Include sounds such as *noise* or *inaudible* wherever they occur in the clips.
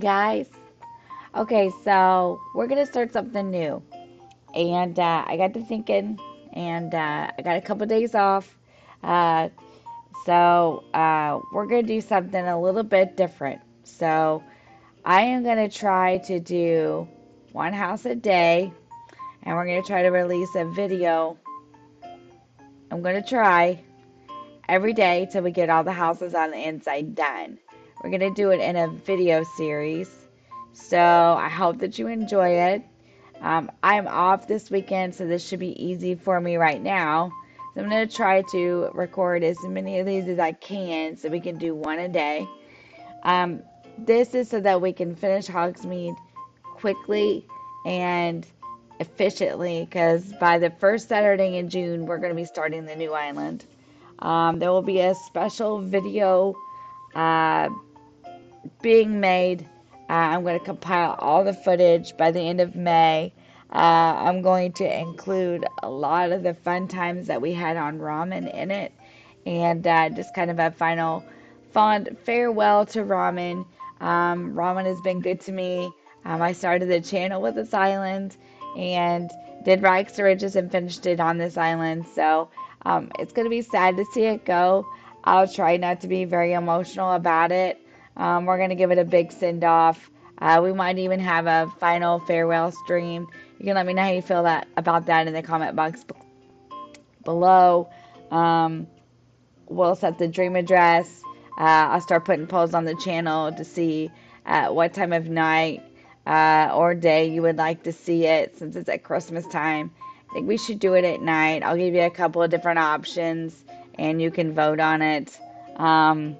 Guys. Okay, so we're gonna start something new, and uh, I got to thinking, and uh, I got a couple days off, uh, so uh, we're gonna do something a little bit different. So I am gonna try to do one house a day, and we're gonna try to release a video. I'm gonna try every day till we get all the houses on the inside done. We're going to do it in a video series. So I hope that you enjoy it. Um, I'm off this weekend, so this should be easy for me right now. So I'm going to try to record as many of these as I can so we can do one a day. Um, this is so that we can finish Hogsmeade quickly and efficiently because by the first Saturday in June, we're going to be starting the new island. Um, there will be a special video uh, being made. Uh, I'm going to compile all the footage by the end of May. Uh, I'm going to include a lot of the fun times that we had on ramen in it, and uh, just kind of a final fond farewell to ramen. Um, ramen has been good to me. Um, I started the channel with this island and did Rags to Riches and finished it on this island. So um, it's going to be sad to see it go. I'll try not to be very emotional about it. Um, we're going to give it a big send off. Uh, we might even have a final farewell stream. You can let me know how you feel that about that in the comment box b- below. Um, we'll set the dream address. Uh, I'll start putting polls on the channel to see uh, what time of night uh, or day you would like to see it since it's at Christmas time I think we should do it at night. I'll give you a couple of different options and you can vote on it. Um,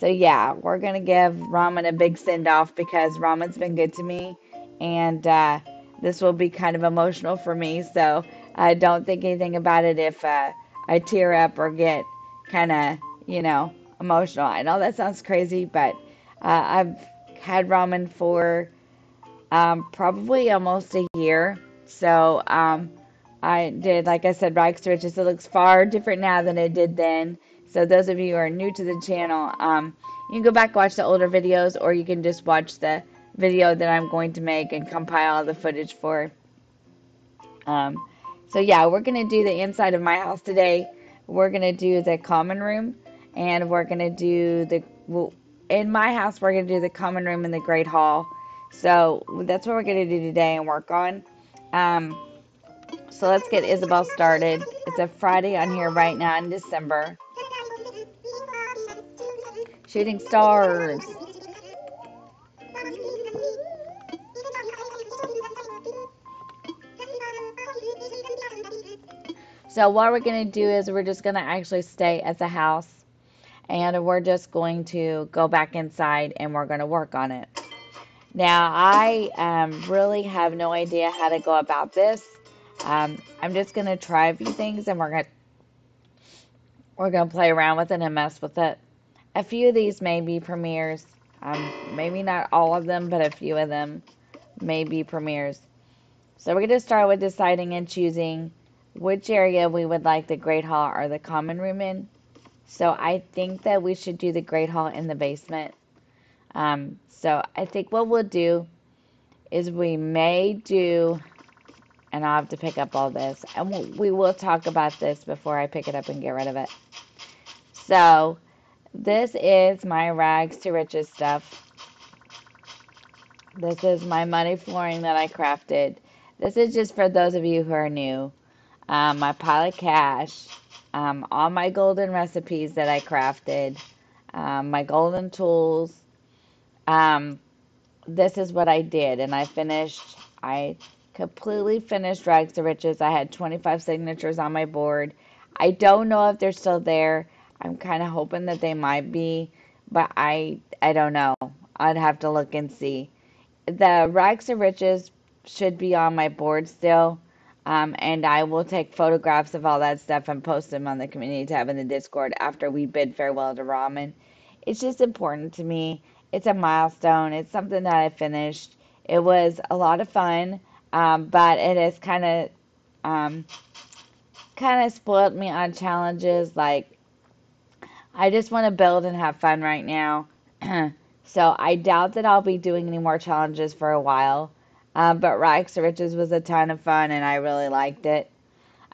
so, yeah, we're going to give Ramen a big send off because Ramen's been good to me. And uh, this will be kind of emotional for me. So, I don't think anything about it if uh, I tear up or get kind of, you know, emotional. I know that sounds crazy, but uh, I've had ramen for um, probably almost a year. So, um, I did, like I said, Rags to Riches. It looks far different now than it did then. So those of you who are new to the channel, um, you can go back and watch the older videos, or you can just watch the video that I'm going to make and compile all the footage for. Um, so yeah, we're gonna do the inside of my house today. We're gonna do the common room, and we're gonna do the well, in my house. We're gonna do the common room and the great hall. So that's what we're gonna do today and work on. Um, so let's get Isabelle started. It's a Friday on here right now in December. Shooting stars. So what we're going to do is we're just going to actually stay at the house and we're just going to go back inside and we're going to work on it. Now, I um, really have no idea how to go about this. Um, I'm just gonna try a few things and we're gonna we're gonna play around with it and mess with it. A few of these may be premieres. Um, maybe not all of them, but a few of them may be premieres. So we're gonna start with deciding and choosing which area we would like the Great Hall or the common room in. So I think that we should do the Great Hall in the basement. Um, so I think what we'll do is we may do and I'll have to pick up all this. And we will talk about this before I pick it up and get rid of it. So, this is my rags to riches stuff. This is my money flooring that I crafted. This is just for those of you who are new. Um, my of cash, um, all my golden recipes that I crafted, um, my golden tools. Um, this is what I did, and I finished. I completely finished Rags to Riches. I had 25 signatures on my board. I don't know if they're still there. I'm kind of hoping that they might be, but I I don't know. I'd have to look and see. The Rags to Riches should be on my board still. Um, and I will take photographs of all that stuff and post them on the community tab in the Discord after we bid farewell to ramen. It's just important to me. It's a milestone. It's something that I finished. It was a lot of fun. Um, but it has kind of um, kind of spoiled me on challenges. Like I just want to build and have fun right now. *clears throat* So I doubt that I'll be doing any more challenges for a while. Um, but Rags to Riches was a ton of fun and I really liked it.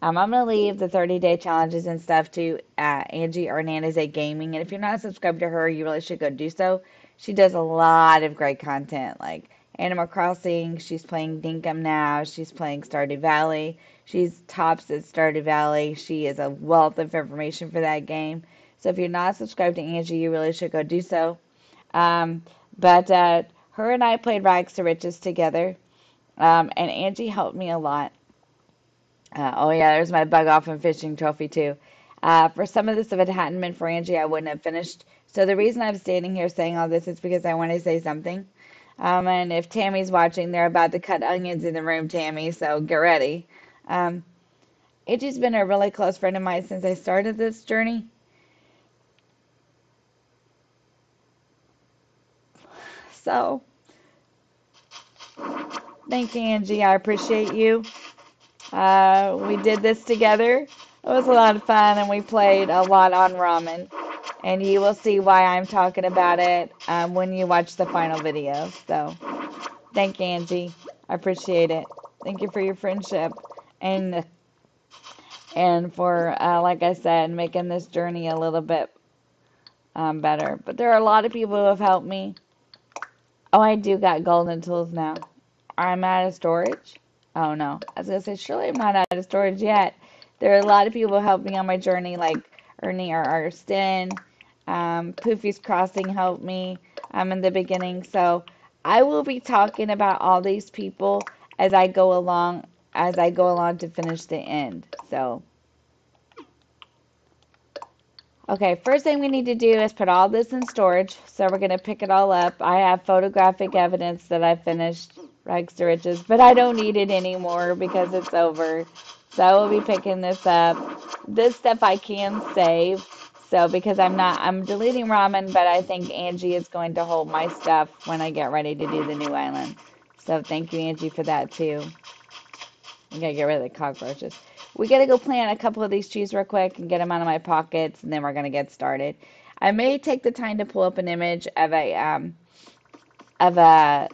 Um, I'm going to leave the 30 day challenges and stuff to uh, Angie Hernandez at Gaming. And if you're not subscribed to her, you really should go do so. She does a lot of great content like Animal Crossing. She's playing Dinkum now. She's playing Stardew Valley. She's tops at Stardew Valley. She is a wealth of information for that game. So if you're not subscribed to Angie, you really should go do so. Um, but uh, her and I played Rags to Riches together, um, and Angie helped me a lot. Uh, oh yeah, there's my bug off and fishing trophy too. Uh, for some of this, if it hadn't been for Angie, I wouldn't have finished. So the reason I'm standing here saying all this is because I want to say something. Um, and if Tammy's watching, they're about to cut onions in the room, Tammy. So get ready. Um, Angie's been a really close friend of mine since I started this journey. So, thank you, Angie. I appreciate you. Uh, we did this together. It was a lot of fun, and we played a lot on ramen. And you will see why I'm talking about it um, when you watch the final video. So, thank you, Angie. I appreciate it. Thank you for your friendship and and for, uh, like I said, making this journey a little bit um, better. But there are a lot of people who have helped me. Oh, I do got golden tools now. I'm out of storage. Oh no, I was gonna say surely I'm not out of storage yet. There are a lot of people helping on my journey, like Ernie or Arston, um, Poofy's Crossing helped me I'm um, in the beginning. So I will be talking about all these people as I go along, as I go along to finish the end. So. Okay, first thing we need to do is put all this in storage. So we're going to pick it all up. I have photographic evidence that I finished rags to riches, but I don't need it anymore because it's over. So I will be picking this up. This stuff I can save. So because I'm not, I'm deleting ramen, but I think Angie is going to hold my stuff when I get ready to do the new island. So thank you, Angie, for that too. I gotta get rid of the cockroaches. We gotta go plant a couple of these trees real quick and get them out of my pockets, and then we're gonna get started. I may take the time to pull up an image of a um, of a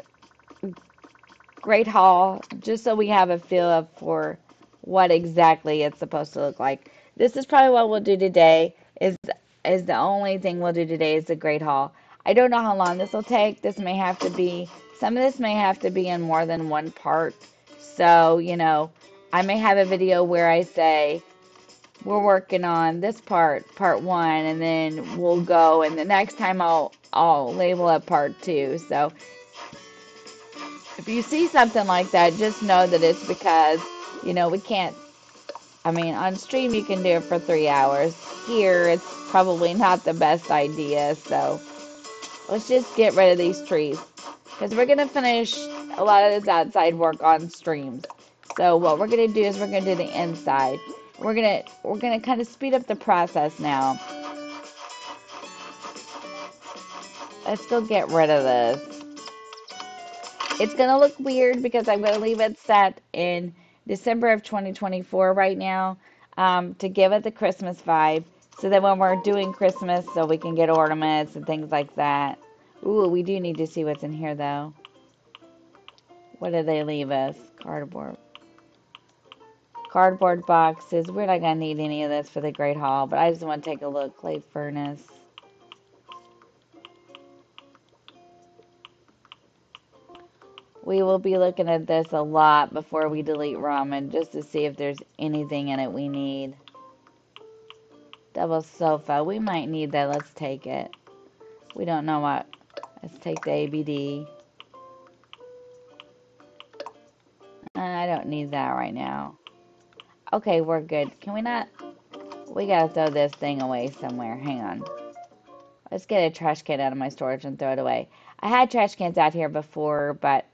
Great Hall, just so we have a feel of for what exactly it's supposed to look like. This is probably what we'll do today. Is is the only thing we'll do today is the Great Hall. I don't know how long this will take. This may have to be some of this may have to be in more than one part. So, you know, I may have a video where I say we're working on this part, part one, and then we'll go and the next time I'll I'll label it part two. So if you see something like that, just know that it's because, you know, we can't. I mean, on stream you can do it for three hours. Here, it's probably not the best idea. So let's just get rid of these trees because we're gonna finish a lot of this outside work on streams. So what we're gonna do is we're gonna do the inside. We're gonna we're gonna kind of speed up the process now. Let's go get rid of this. It's going to look weird because I'm going to leave it set in December of 2024 right now um, to give it the Christmas vibe. So that when we're doing Christmas, so we can get ornaments and things like that. Ooh, we do need to see what's in here though. What did they leave us? Cardboard. Cardboard boxes. We're not going to need any of this for the Great Hall, but I just want to take a look. Clay furnace. we will be looking at this a lot before we delete ramen just to see if there's anything in it we need. Double sofa. We might need that. Let's take it. We don't know what. Let's take the ABD. Uh, I don't need that right now. Okay, we're good. Can we not? We gotta throw this thing away somewhere. Hang on. Let's get a trash can out of my storage and throw it away. I had trash cans out here before, but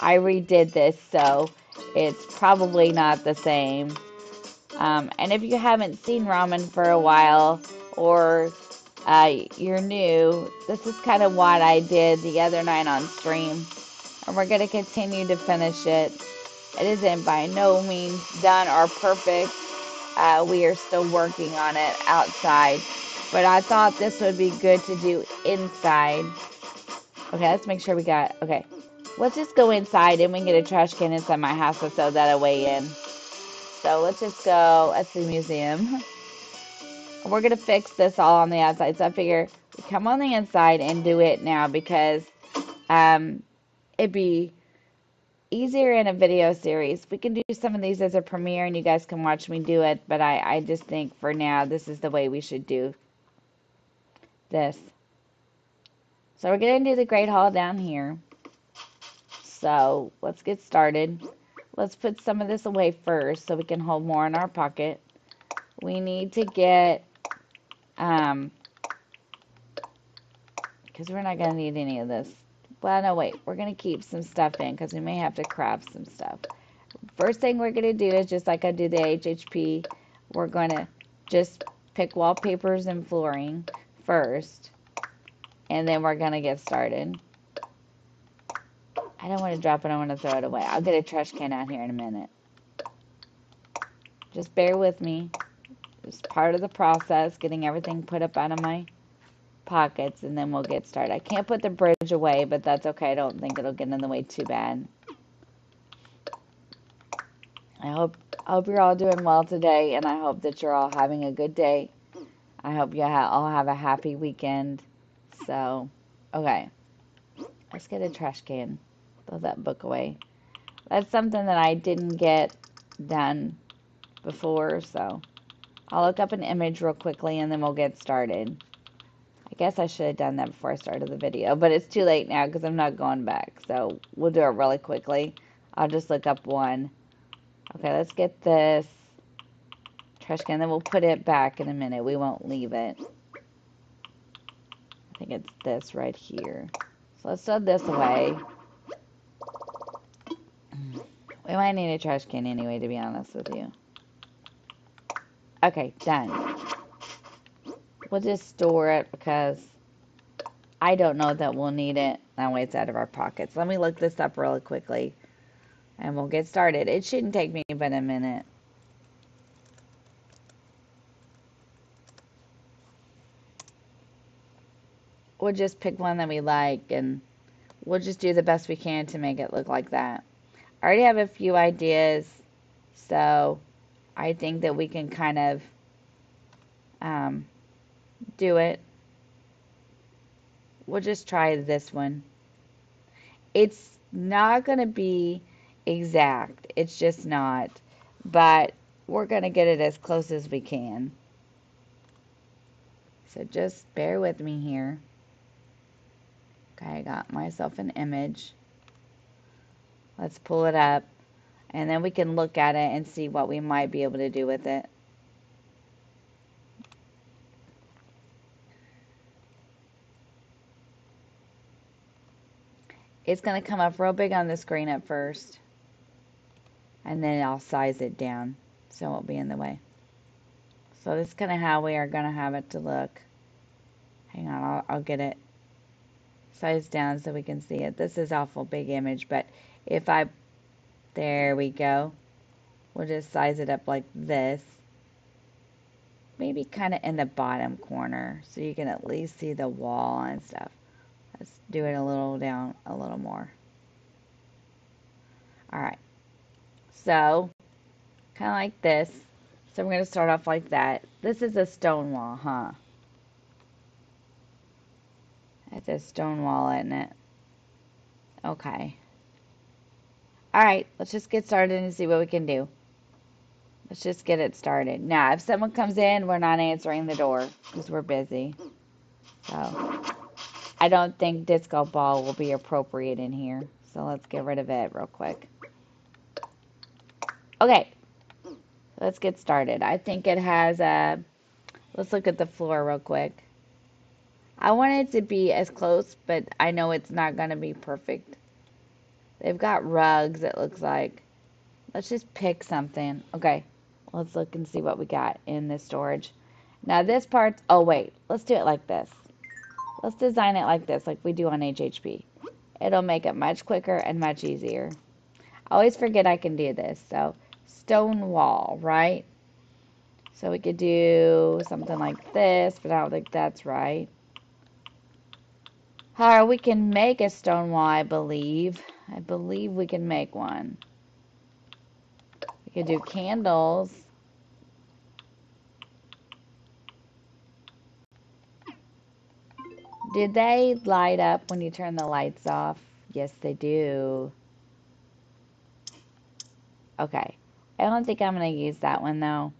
I redid this, so it's probably not the same. Um, and if you haven't seen ramen for a while, or uh, you're new, this is kind of what I did the other night on stream. And we're going to continue to finish it. It isn't by no means done or perfect. Uh, we are still working on it outside. But I thought this would be good to do inside Okay, let's make sure we got, okay. Let's just go inside and we can get a trash can inside my house to throw that away in. So let's just go, that's the museum. *laughs* We're going to fix this all on the outside. So I figure come on the inside and do it now because um, it'd be easier in a video series. We can do some of these as a premiere and you guys can watch me do it, but I, I just think for now this is the way we should do this. So we're going to do the Great Hall down here. So let's get started. Let's put some of this away first so we can hold more in our pocket. We need to get, um, because we're not going to need any of this. Well, no, wait. We're going to keep some stuff in because we may have to craft some stuff. First thing we're going to do is just like I do the HHP, we're going to just pick wallpapers and flooring first. And then we're going to get started. I don't want to drop it. I want to throw it away. I'll get a trash can out here in a minute. Just bear with me. It's part of the process, getting everything put up out of my pockets, and then we'll get started. I can't put the bridge away, but that's okay. I don't think it'll get in the way too bad. I hope, I hope you're all doing well today, and I hope that you're all having a good day. I hope you all have a happy weekend. So, okay. Let's get a trash can. Throw that book away. That's something that I didn't get done before, so I'll look up an image real quickly and then we'll get started. I guess I should have done that before I started the video, but it's too late now because I'm not going back. So we'll do it really quickly. I'll just look up one. Okay, let's get this trash can, then we'll put it back in a minute. We won't leave it. I think it's this right here. So let's throw this away. We might need a trash can anyway, to be honest with you. Okay, done. We'll just store it because I don't know that we'll need it. That way it's out of our pockets. Let me look this up really quickly and we'll get started. It shouldn't take me but a minute. We'll just pick one that we like and we'll just do the best we can to make it look like that. I already have a few ideas, so I think that we can kind of um, do it. We'll just try this one. It's not going to be exact. It's just not. But we're going to get it as close as we can. So just bear with me here. Okay, I got myself an image. Let's pull it up. And then we can look at it and see what we might be able to do with it. It's going to come up real big on the screen at first. And then I'll size it down so it won't be in the way. So this is kind of how we are going to have it to look. Hang on, I'll, I'll get it sized down so we can see it. This is awful big image, but if I, there we go. We'll just size it up like this. Maybe kind of in the bottom corner so you can at least see the wall and stuff. Let's do it a little down, a little more. All right. So, kind of like this. So I'm going to start off like that. This is a stone wall, huh? It's a stone wall, isn't it? Okay. Alright, let's just get started and see what we can do. Let's just get it started. Now, if someone comes in, we're not answering the door because we're busy. So, I don't think disco ball will be appropriate in here. So let's get rid of it real quick. Okay, let's get started. I think it has a, let's look at the floor real quick. I want it to be as close, but I know it's not going to be perfect. They've got rugs, it looks like. Let's just pick something. Okay, let's look and see what we got in this storage. Now this part, oh wait, let's do it like this. Let's design it like this, like we do on HHP. It'll make it much quicker and much easier. I always forget I can do this. So, stone wall, right? So we could do something like this, but I don't think that's right. Or we can make a stone wall, I believe. I believe we can make one. We could do candles. Did they light up when you turn the lights off? Yes, they do. Okay. I don't think I'm going to use that one, though.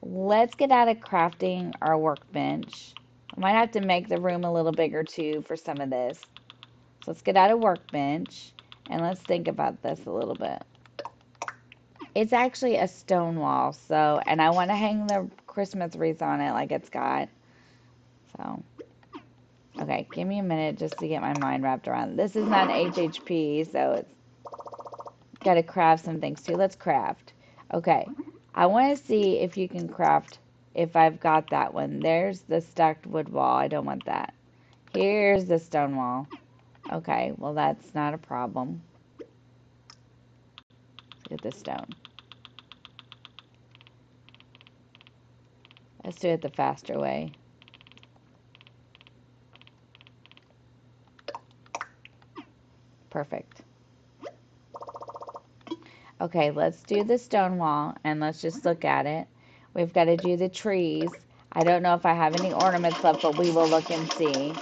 Let's get out of crafting our workbench. I might have to make the room a little bigger, too, for some of this. So let's get out of workbench, and let's think about this a little bit. It's actually a stone wall, so, and I want to hang the Christmas wreath on it like it's got. So, okay, give me a minute just to get my mind wrapped around. This is not an HHP, so it's got to craft some things too. Let's craft. Okay, I want to see if you can craft, if I've got that one. There's the stacked wood wall. I don't want that. Here's the stone wall. Okay, well, that's not a problem. Get the stone. Let's do it the faster way. Perfect. Okay, let's do the stone wall and let's just look at it. We've got to do the trees. I don't know if I have any ornaments left, but we will look and see.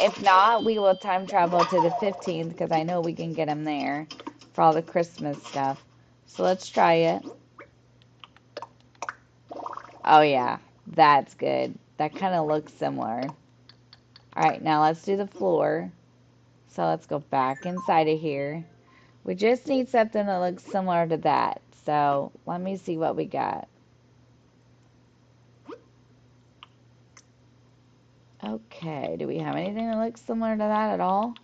If not, we will time travel to the 15th because I know we can get them there for all the Christmas stuff. So let's try it. Oh yeah, that's good. That kind of looks similar. Alright, now let's do the floor. So let's go back inside of here. We just need something that looks similar to that. So let me see what we got. Okay, do we have anything that looks similar to that at all?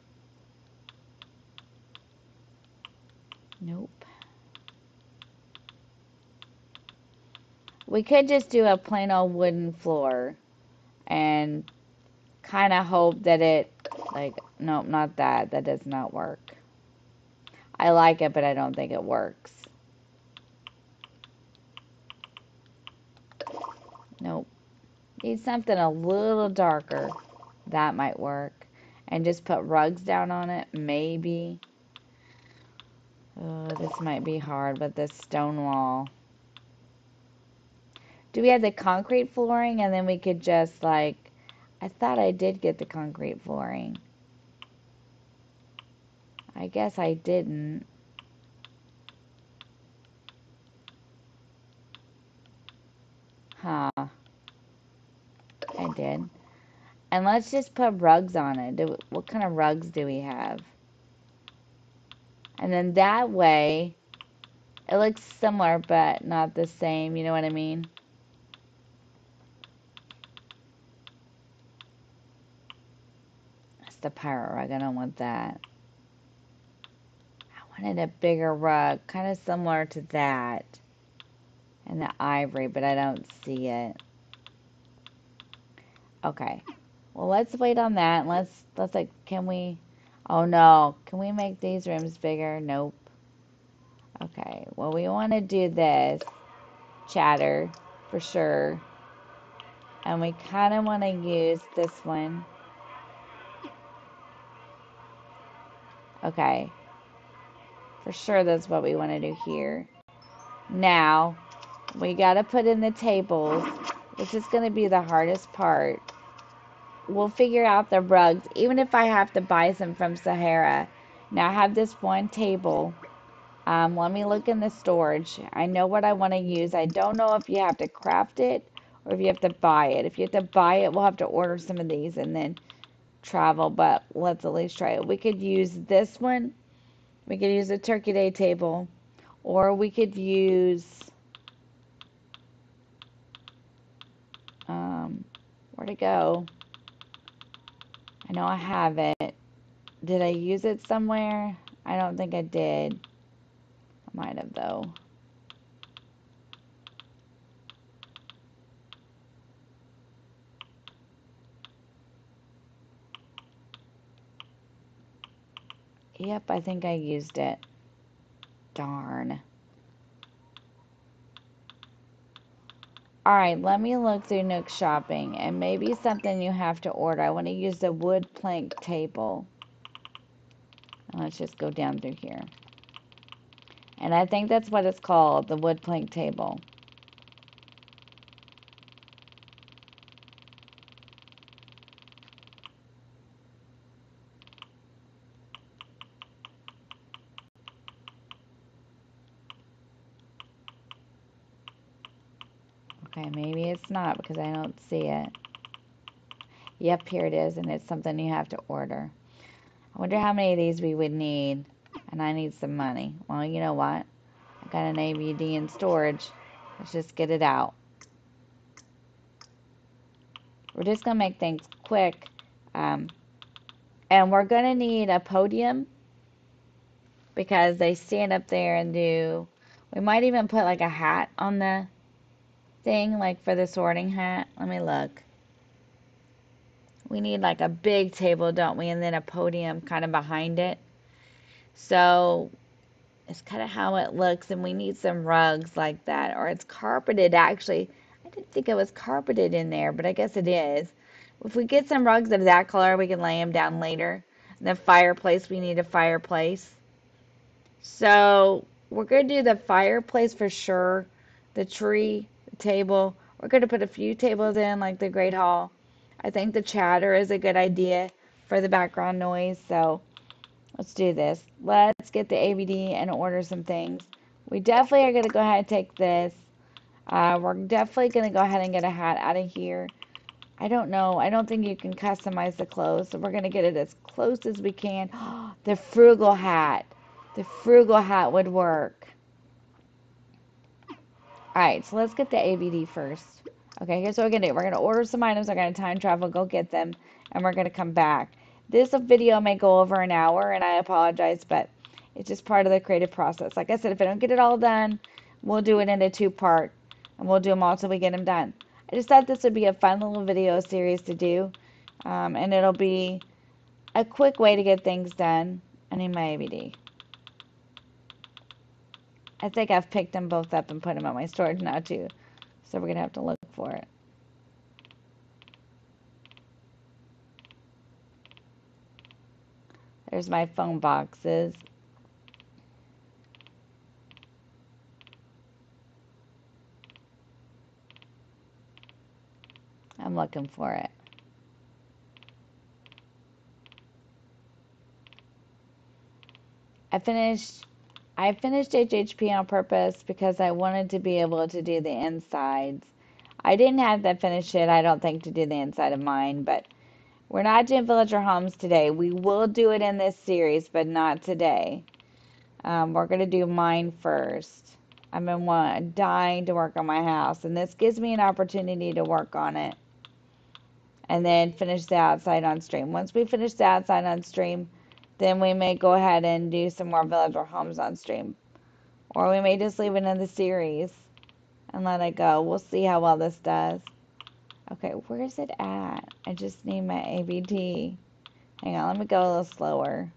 Nope. We could just do a plain old wooden floor and kind of hope that it, like, nope, not that. That does not work. I like it, but I don't think it works. Nope. Need something a little darker. That might work. And just put rugs down on it, maybe. Oh, this might be hard, but this stone wall. Do we have the concrete flooring and then we could just like, I thought I did get the concrete flooring. I guess I didn't. Huh. I did. And let's just put rugs on it. Do, what kind of rugs do we have? And then that way, it looks similar but not the same. You know what I mean? The pirate rug. I don't want that. I wanted a bigger rug, kind of similar to that. And the ivory, but I don't see it. Okay. Well, let's wait on that. Let's, let's like, can we, oh no, can we make these rooms bigger? Nope. Okay, well, we want to do this chatter for sure. And we kind of want to use this one. Okay. For sure, that's what we want to do here. Now, we got to put in the tables, which is going to be the hardest part. We'll figure out the rugs, even if I have to buy some from Sahara. Now, I have this one table. Um, let me look in the storage. I know what I want to use. I don't know if you have to craft it or if you have to buy it. If you have to buy it, we'll have to order some of these and then travel, but let's at least try it. We could use this one. We could use a Turkey Day table, or we could use Um, where to go? I know I have it. Did I use it somewhere? I don't think I did. I might have, though. Yep, I think I used it. Darn. All right, let me look through Nook Shopping and maybe something you have to order. I want to use the wood plank table. Let's just go down through here. And I think that's what it's called, the wood plank table. Okay, maybe it's not because I don't see it. Yep, here it is, and it's something you have to order. I wonder how many of these we would need, and I need some money. Well, you know what? I got an ABD in storage. Let's just get it out. We're just going to make things quick. Um, and we're going to need a podium because they stand up there and do... We might even put like a hat on the thing, like for the sorting hat. Let me look. We need like a big table, don't we? And then a podium kind of behind it. So it's kind of how it looks. And we need some rugs like that. Or it's carpeted, actually. I didn't think it was carpeted in there, but I guess it is. If we get some rugs of that color, we can lay them down later. the fireplace, we need a fireplace. So we're going to do the fireplace for sure. The tree table. We're going to put a few tables in, like the Great Hall. I think the chatter is a good idea for the background noise, so let's do this. Let's get the ABD and order some things. We definitely are going to go ahead and take this. Uh, we're definitely going to go ahead and get a hat out of here. I don't know. I don't think you can customize the clothes, so we're going to get it as close as we can. *gasps* the frugal hat. The frugal hat would work. Alright, so let's get the ABD first. Okay, here's what we're going to do. We're going to order some items. We're going to time travel, go get them, and we're going to come back. This video may go over an hour, and I apologize, but it's just part of the creative process. Like I said, if I don't get it all done, we'll do it in a two-part, and we'll do them all till we get them done. I just thought this would be a fun little video series to do, um, and it'll be a quick way to get things done. I need my ABD. I think I've picked them both up and put them on my storage now too. So we're going to have to look for it. There's my phone boxes. I'm looking for it. I finished I finished HHP on purpose because I wanted to be able to do the insides. I didn't have to finish it, I don't think, to do the inside of mine, but we're not doing villager homes today. We will do it in this series, but not today. Um, we're going to do mine first. I've been dying to work on my house, and this gives me an opportunity to work on it. And then finish the outside on stream. Once we finish the outside on stream, then we may go ahead and do some more villager homes on stream. Or we may just leave it in the series and let it go. We'll see how well this does. Okay, where's it at? I just need my ABD. Hang on, let me go a little slower.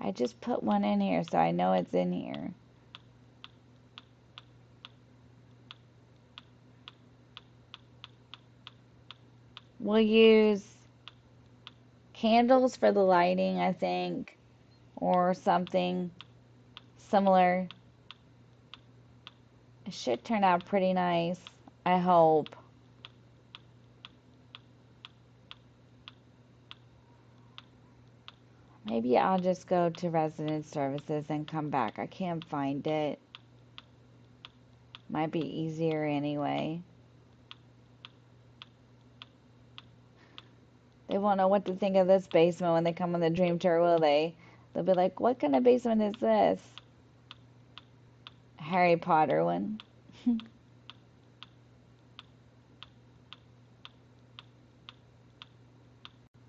I just put one in here so I know it's in here. We'll use candles for the lighting, I think, or something similar. It should turn out pretty nice, I hope. Maybe I'll just go to resident services and come back. I can't find it. Might be easier anyway. They won't know what to think of this basement when they come on the dream tour, will they? They'll be like, what kind of basement is this? Harry Potter one. *laughs*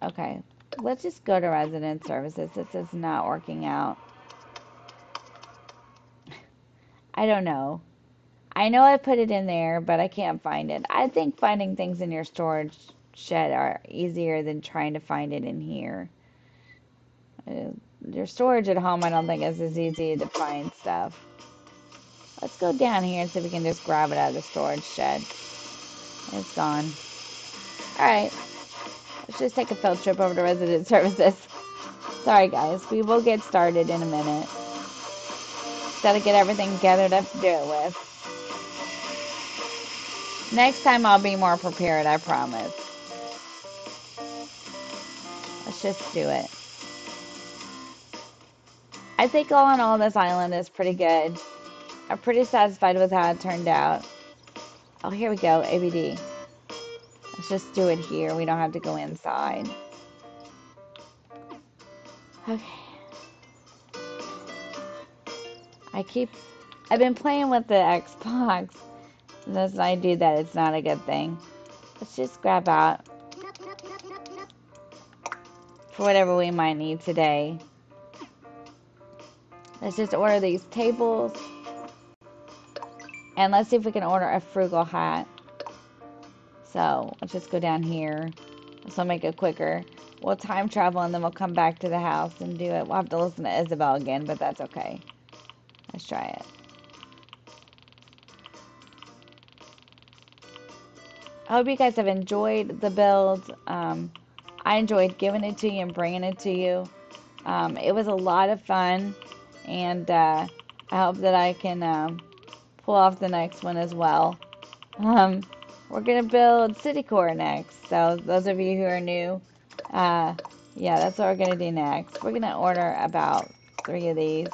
okay, let's just go to resident services. This is not working out. I don't know. I know I put it in there, but I can't find it. I think finding things in your storage shed are easier than trying to find it in here. Uh, your storage at home, I don't think is as easy to find stuff. Let's go down here and see if we can just grab it out of the storage shed. It's gone. Alright, let's just take a field trip over to resident *laughs* services. Sorry guys, we will get started in a minute. Gotta get everything gathered up to do it with. Next time I'll be more prepared, I promise. Just do it. I think all in all, this island is pretty good. I'm pretty satisfied with how it turned out. Oh, here we go, ABD. Let's just do it here. We don't have to go inside. Okay. I keep... I've been playing with the Xbox. As I do that, it's not a good thing. Let's just grab out for whatever we might need today. Let's just order these tables. And let's see if we can order a frugal hat. So let's just go down here. This will make it quicker. We'll time travel and then we'll come back to the house and do it. We'll have to listen to Isabelle again, but that's okay. Let's try it. I hope you guys have enjoyed the build. Um, I enjoyed giving it to you and bringing it to you. Um, it was a lot of fun, and uh, I hope that I can um, pull off the next one as well. Um, we're going to build Citicore next, so those of you who are new, uh, yeah, that's what we're going to do next. We're going to order about three of these.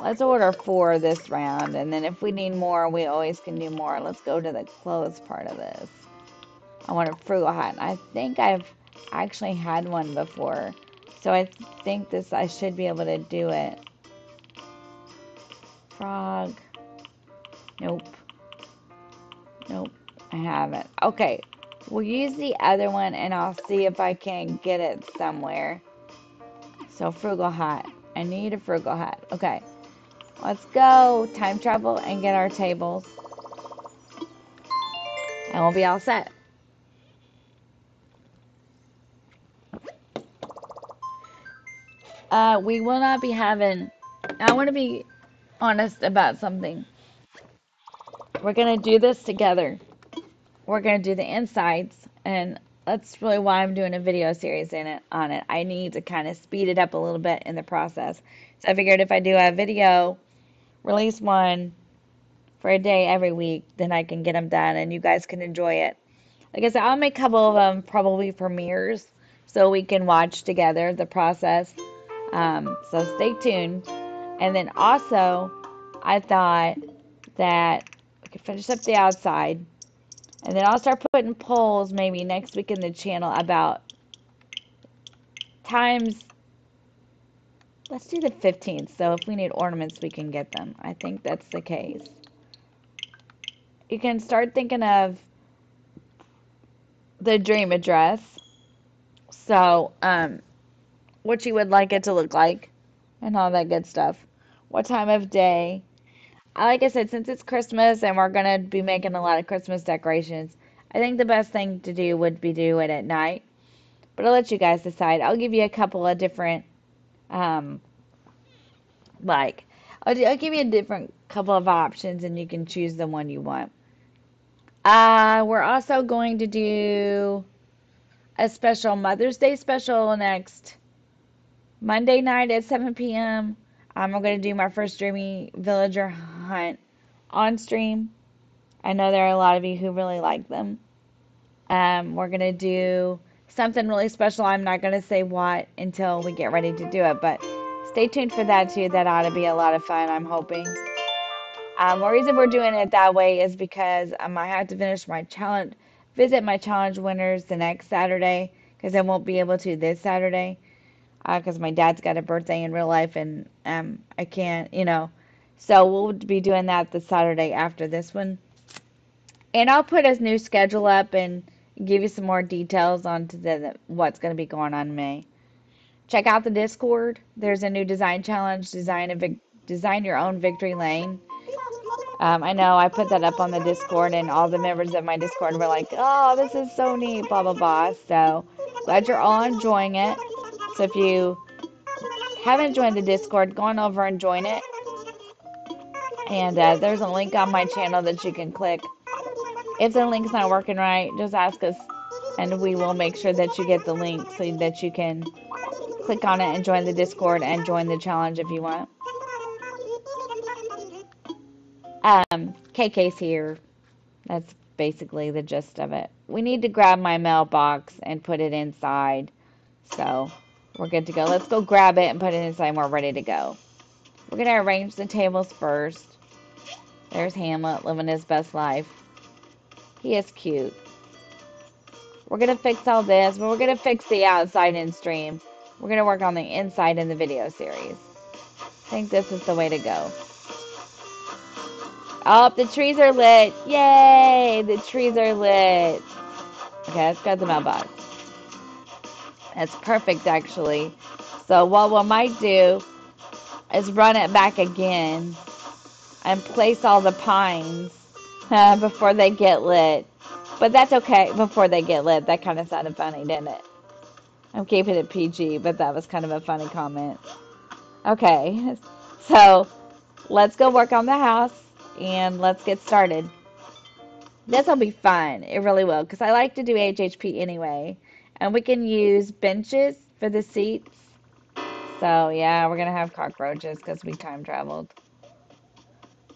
Let's order four this round, and then if we need more, we always can do more. Let's go to the clothes part of this. I want a frugal hat. I think I've actually had one before, so I think this I should be able to do it. Frog. Nope. Nope, I haven't. Okay, we'll use the other one and I'll see if I can get it somewhere. So, frugal hat. I need a frugal hat. Okay, let's go time travel and get our tables. And we'll be all set. Uh, we will not be having. I want to be honest about something. We're going to do this together. We're going to do the insides, and that's really why I'm doing a video series in it on it. I need to kind of speed it up a little bit in the process. So I figured if I do a video, release one for a day every week, then I can get them done and you guys can enjoy it. Like I said, I'll make a couple of them probably premieres so we can watch together the process. Um, so stay tuned. And then also, I thought that we could finish up the outside. And then I'll start putting polls maybe next week in the channel about times. Let's do the 15th. So if we need ornaments, we can get them. I think that's the case. You can start thinking of the dream address. So, um, what you would like it to look like and all that good stuff. What time of day. Like I said, since it's Christmas and we're going to be making a lot of Christmas decorations, I think the best thing to do would be do it at night. But I'll let you guys decide. I'll give you a couple of different, um, like, I'll, I'll give you a different couple of options and you can choose the one you want. Uh, we're also going to do a special Mother's Day special next Monday night at 7 p.m. I'm going to do my first Dreamy Villager hunt on stream. I know there are a lot of you who really like them. Um, we're going to do something really special. I'm not going to say what until we get ready to do it, but stay tuned for that too. That ought to be a lot of fun, I'm hoping. Um, the reason we're doing it that way is because um, I have to finish my challenge, visit my challenge winners the next Saturday because I won't be able to this Saturday because uh, my dad's got a birthday in real life and um, I can't, you know. So we'll be doing that the Saturday after this one. And I'll put a new schedule up and give you some more details on the, the, what's going to be going on in May. Check out the Discord. There's a new design challenge, design a design your own victory lane. Um, I know I put that up on the Discord, and all the members of my Discord were like, "Oh, this is so neat!" Blah blah blah. So glad you're all enjoying it. So if you haven't joined the Discord, go on over and join it. And uh, there's a link on my channel that you can click. If the link's not working right, just ask us and we will make sure that you get the link so that you can click on it and join the Discord and join the challenge if you want. Um, KK's here. That's basically the gist of it. We need to grab my mailbox and put it inside. So we're good to go. Let's go grab it and put it inside we're ready to go. We're going to arrange the tables first. There's Hamlet living his best life. He is cute. We're going to fix all this, but we're going to fix the outside in stream. We're going to work on the inside in the video series. I think this is the way to go. Oh, the trees are lit. Yay! The trees are lit. Okay, let's to the mailbox. That's perfect, actually. So what we might do is run it back again and place all the pines *laughs* uh, before they get lit. But that's okay before they get lit. That kind of sounded funny, didn't it? I'm keeping it PG, but that was kind of a funny comment. Okay, *laughs* so let's go work on the house and let's get started. This will be fun. It really will because I like to do HHP anyway. And we can use benches for the seats. So yeah, we're going to have cockroaches because we time traveled.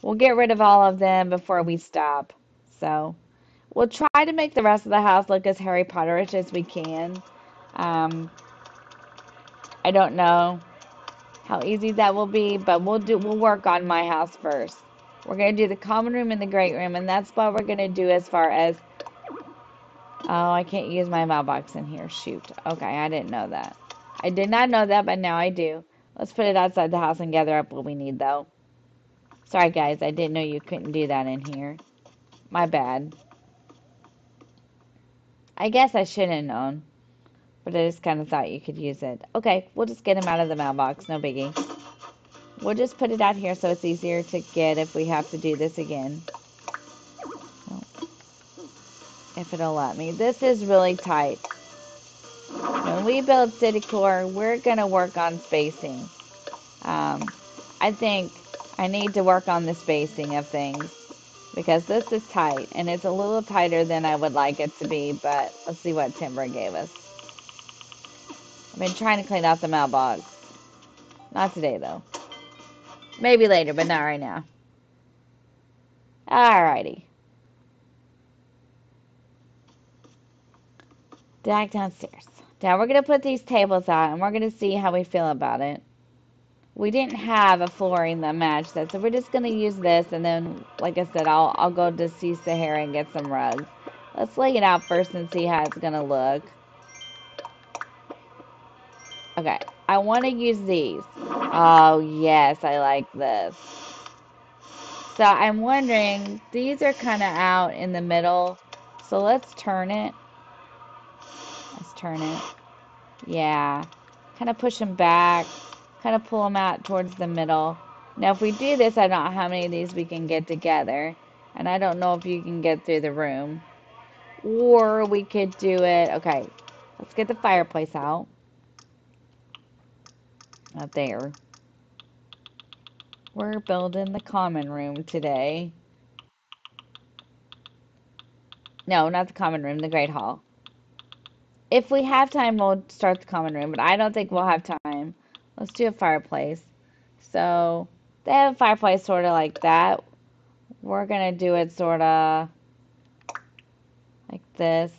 We'll get rid of all of them before we stop. So we'll try to make the rest of the house look as Harry Potterish as we can. Um, I don't know how easy that will be, but we'll do. We'll work on my house first. We're gonna do the common room and the great room, and that's what we're gonna do as far as. Oh, I can't use my mailbox in here. Shoot. Okay, I didn't know that. I did not know that, but now I do. Let's put it outside the house and gather up what we need, though. Sorry, guys. I didn't know you couldn't do that in here. My bad. I guess I should have known. But I just kind of thought you could use it. Okay, we'll just get him out of the mailbox. No biggie. We'll just put it out here so it's easier to get if we have to do this again. If it'll let me. This is really tight. When we build city core, we're going to work on spacing. Um, I think I need to work on the spacing of things because this is tight and it's a little tighter than I would like it to be, but let's see what Timber gave us. I've been trying to clean out the mailbox. Not today, though. Maybe later, but not right now. Alrighty. Back downstairs. Now we're going to put these tables out and we're going to see how we feel about it. We didn't have a flooring that matched that, so we're just going to use this and then, like I said, I'll, I'll go to see Sahara and get some rugs. Let's lay it out first and see how it's going to look. Okay, I want to use these. Oh, yes, I like this. So I'm wondering, these are kind of out in the middle. So let's turn it. Turn it. Yeah. Kind of push them back. Kind of pull them out towards the middle. Now, if we do this, I don't know how many of these we can get together. And I don't know if you can get through the room. Or we could do it. Okay, let's get the fireplace out. Not there. We're building the common room today. No, not the common room, the Great Hall. If we have time, we'll start the common room, but I don't think we'll have time. Let's do a fireplace. So, they have a fireplace sort of like that. We're going to do it sort of like this.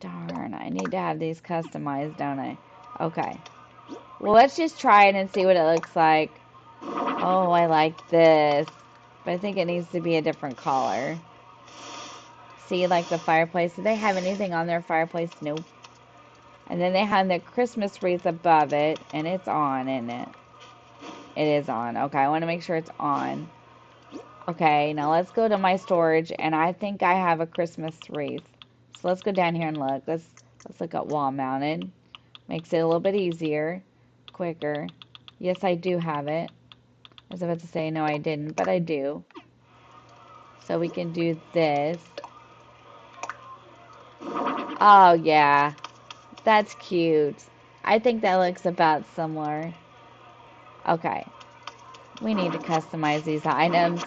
Darn, I need to have these customized, don't I? Okay. Well, let's just try it and see what it looks like. Oh, I like this. But I think it needs to be a different color. See, like the fireplace. Do they have anything on their fireplace? Nope. And then they have the Christmas wreath above it. And it's on, isn't it? It is on. Okay, I want to make sure it's on. Okay, now let's go to my storage. And I think I have a Christmas wreath. So let's go down here and look. Let's, let's look at wall mounted. Makes it a little bit easier quicker. Yes, I do have it. I was about to say, no, I didn't, but I do. So we can do this. Oh, yeah. That's cute. I think that looks about similar. Okay. We need to customize these items.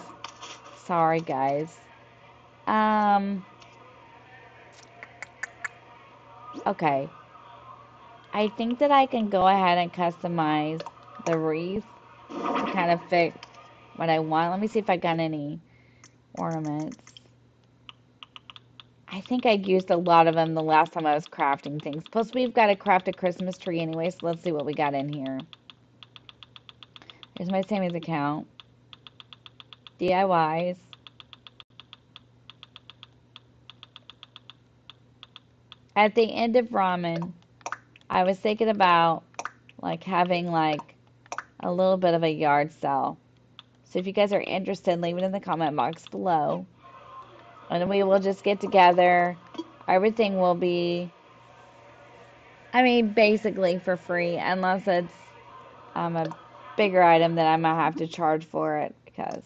Sorry, guys. Um. Okay. I think that I can go ahead and customize the wreath to kind of fit what I want. Let me see if I got any ornaments. I think I used a lot of them the last time I was crafting things. Plus, we've got to craft a Christmas tree anyway, so let's see what we got in here. Here's my Sammy's account. DIYs. At the end of ramen, I was thinking about like having like a little bit of a yard sale. So if you guys are interested, leave it in the comment box below. And we will just get together. Everything will be, I mean, basically for free, unless it's um, a bigger item that I might have to charge for it. Because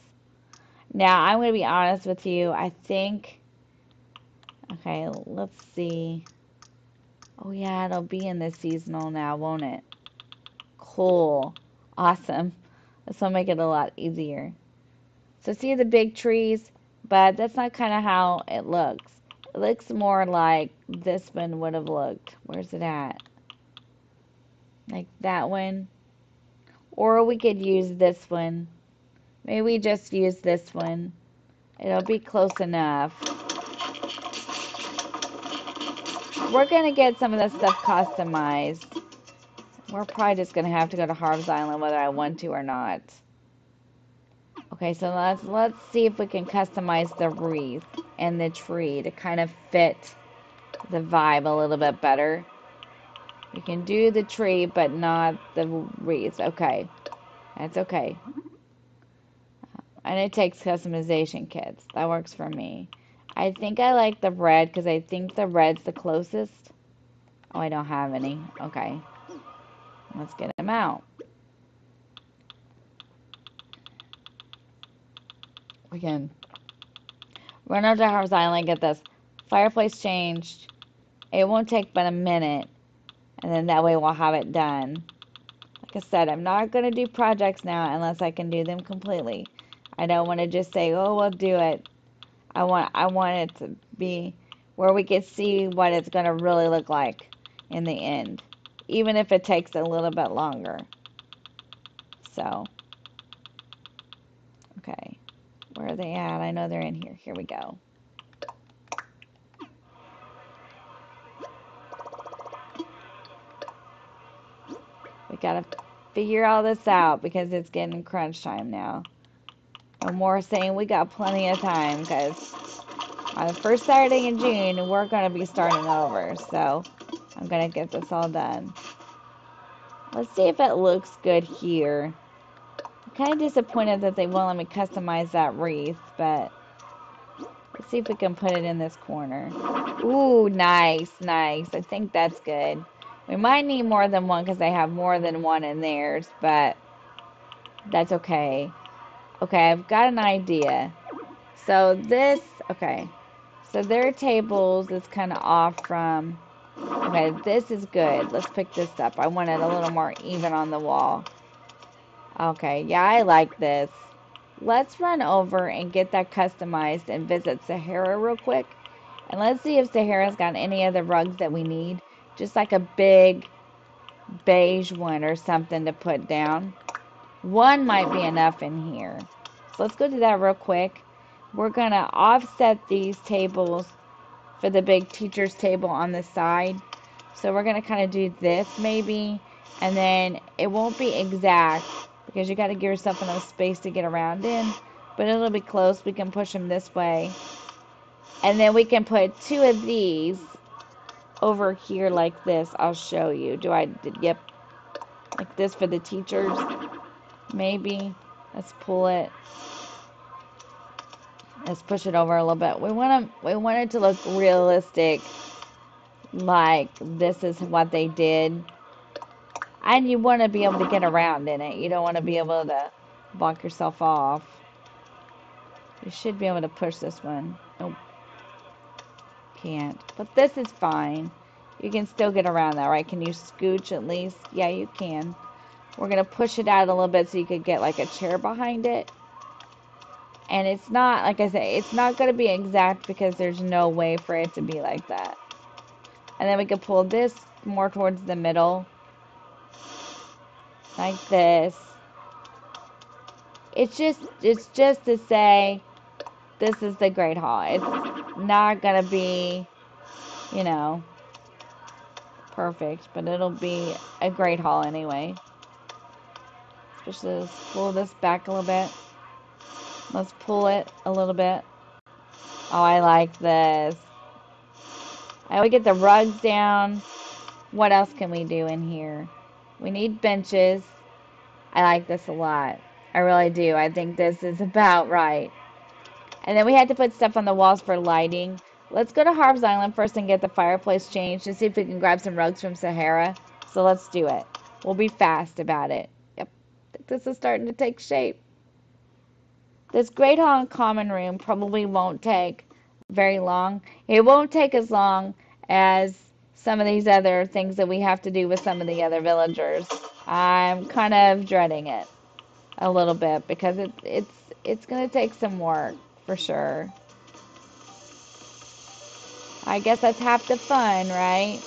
now I'm going to be honest with you. I think, okay, let's see. Oh yeah, it'll be in the seasonal now, won't it? Cool. Awesome. This will make it a lot easier. So see the big trees, but that's not kind of how it looks. It looks more like this one would have looked. Where's it at? Like that one. Or we could use this one. Maybe we just use this one. It'll be close enough. We're going to get some of this stuff customized. We're probably just going to have to go to Harv's Island whether I want to or not. Okay, so let's let's see if we can customize the wreath and the tree to kind of fit the vibe a little bit better. We can do the tree, but not the wreath. Okay, that's okay. And it takes customization kits. That works for me. I think I like the red because I think the red's the closest. Oh, I don't have any. Okay. Let's get them out. Can run to Harv's Island, get this fireplace changed. It won't take but a minute. And then that way we'll have it done. Like I said, I'm not going to do projects now unless I can do them completely. I don't want to just say, oh, we'll do it I want I want it to be where we can see what it's going to really look like in the end, even if it takes a little bit longer. So, okay, where are they at? I know they're in here. Here we go. We gotta figure all this out because it's getting crunch time now. And more saying we got plenty of time because on the first Saturday in June, we're going to be starting over. So I'm going to get this all done. Let's see if it looks good here. Kind of disappointed that they won't let me customize that wreath, but let's see if we can put it in this corner. Ooh, nice, nice. I think that's good. We might need more than one because they have more than one in theirs, but that's okay. Okay, I've got an idea. So this, okay. So their tables is kind of off from, okay, this is good. Let's pick this up. I want it a little more even on the wall. Okay, yeah, I like this. Let's run over and get that customized and visit Sahara real quick. And let's see if Sahara's got any of the rugs that we need. Just like a big beige one or something to put down. One might be enough in here. So let's go do that real quick. We're going to offset these tables for the big teacher's table on the side. So we're going to kind of do this maybe. And then it won't be exact because you got to give yourself enough space to get around in. But it'll be close. We can push them this way. And then we can put two of these over here like this. I'll show you. Do I, yep, like this for the teachers. Maybe. Let's pull it. Let's push it over a little bit. We want to. We want it to look realistic, like this is what they did. And you want to be able to get around in it. You don't want to be able to block yourself off. You should be able to push this one. Nope. Can't. But this is fine. You can still get around that, right? Can you scooch at least? Yeah, you can. We're going to push it out a little bit so you could get like a chair behind it. And it's not, like I say, it's not going to be exact because there's no way for it to be like that. And then we could pull this more towards the middle. Like this. It's just, it's just to say, this is the Great Hall. It's not going to be, you know, perfect, but it'll be a great Hall anyway. Just pull this back a little bit. Let's pull it a little bit. Oh, I like this. I would get the rugs down. What else can we do in here? We need benches. I like this a lot. I really do. I think this is about right. And then we had to put stuff on the walls for lighting. Let's go to Harv's Island first and get the fireplace changed and see if we can grab some rugs from Sahara. So let's do it. We'll be fast about it. Yep, this is starting to take shape. This Great Hall and Common Room probably won't take very long. It won't take as long as some of these other things that we have to do with some of the other villagers. I'm kind of dreading it a little bit because it, it's it's going to take some work for sure. I guess that's half the fun, right?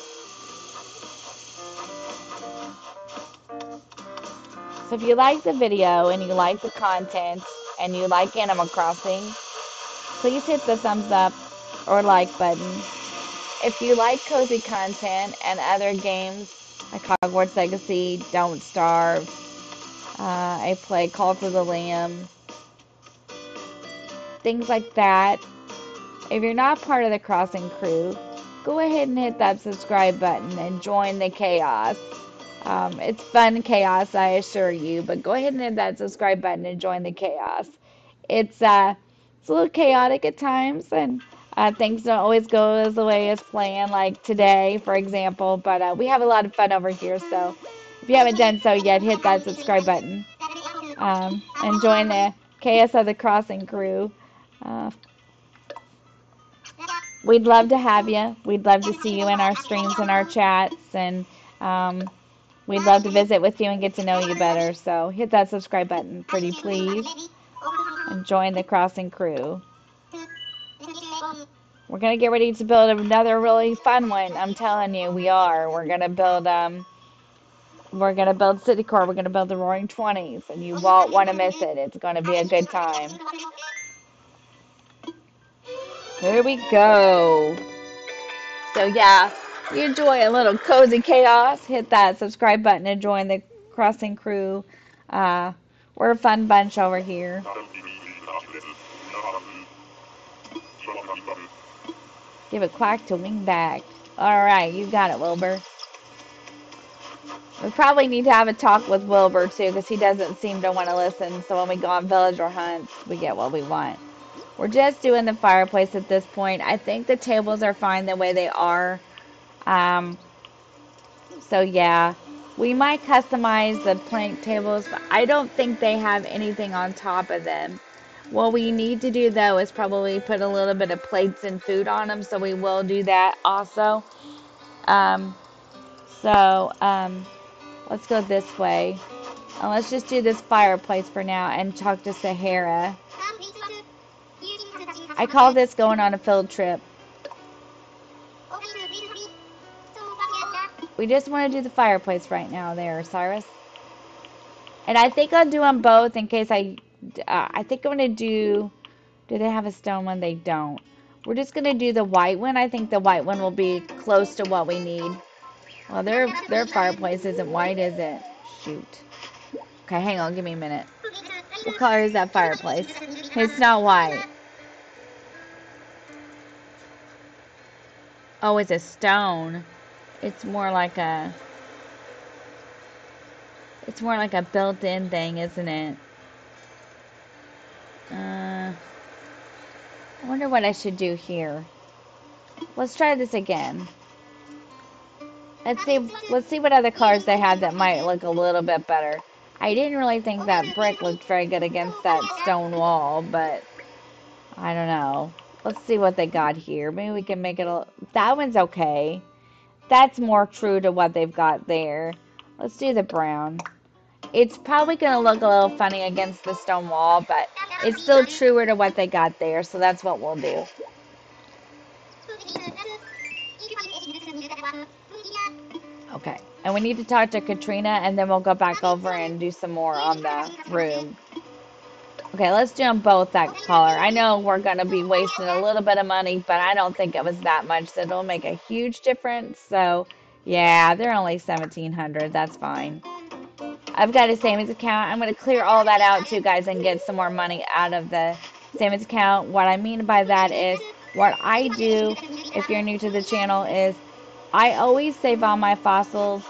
So if you like the video and you like the content and you like Animal Crossing, please hit the thumbs up or like button. If you like cozy content and other games like Hogwarts Legacy, Don't Starve, uh, I play Cult of the Lamb, things like that, if you're not part of the Crossing crew, go ahead and hit that subscribe button and join the chaos. Um, it's fun chaos, I assure you, but go ahead and hit that subscribe button and join the chaos. It's uh, it's a little chaotic at times, and uh, things don't always go as the way it's planned, like today, for example. But uh, we have a lot of fun over here, so if you haven't done so yet, hit that subscribe button um, and join the KS of the Crossing crew. Uh, we'd love to have you. We'd love to see you in our streams and our chats, and um, we'd love to visit with you and get to know you better. So hit that subscribe button, pretty please, and join the Crossing crew. We're gonna get ready to build another really fun one. I'm telling you, we are. We're gonna build um. We're gonna build City Core, We're gonna build the Roaring Twenties, and you won't want to miss it. It's gonna be a good time. Here we go. So yeah, you enjoy a little cozy chaos, hit that subscribe button and join the crossing crew. Uh, we're a fun bunch over here. Give a quack to wing back. Alright, you got it, Wilbur. We probably need to have a talk with Wilbur too, because he doesn't seem to want to listen. So when we go on villager hunts, we get what we want. We're just doing the fireplace at this point. I think the tables are fine the way they are. Um, so yeah, we might customize the plank tables, but I don't think they have anything on top of them. What we need to do though is probably put a little bit of plates and food on them, so we will do that also. Um, so um, let's go this way. And let's just do this fireplace for now and talk to Sahara. I call this going on a field trip. We just want to do the fireplace right now there, Cyrus. And I think I'll do them both in case I... Uh, I think I'm going to do... Do they have a stone one? They don't. We're just going to do the white one. I think the white one will be close to what we need. Well, their, their fireplace isn't white, is it? Shoot. Okay, hang on. Give me a minute. What color is that fireplace? It's not white. Oh, it's a stone. It's more like a... It's more like a built-in thing, isn't it? Uh, I wonder what I should do here. Let's try this again. Let's see. Let's see what other colors they have that might look a little bit better. I didn't really think that brick looked very good against that stone wall, but I don't know. Let's see what they got here. Maybe we can make it a... That one's okay. That's more true to what they've got there. Let's do the brown. It's probably going to look a little funny against the stone wall, but it's still truer to what they got there, so that's what we'll do. Okay, and we need to talk to Katrina, and then we'll go back over and do some more on the room. Okay, let's do them both that color. I know we're going to be wasting a little bit of money, but I don't think it was that much, so it'll make a huge difference. So, yeah, they're only 1700 That's fine. I've got a savings account. I'm going to clear all that out too, guys, and get some more money out of the savings account. What I mean by that is what I do, if you're new to the channel, is I always save all my fossils.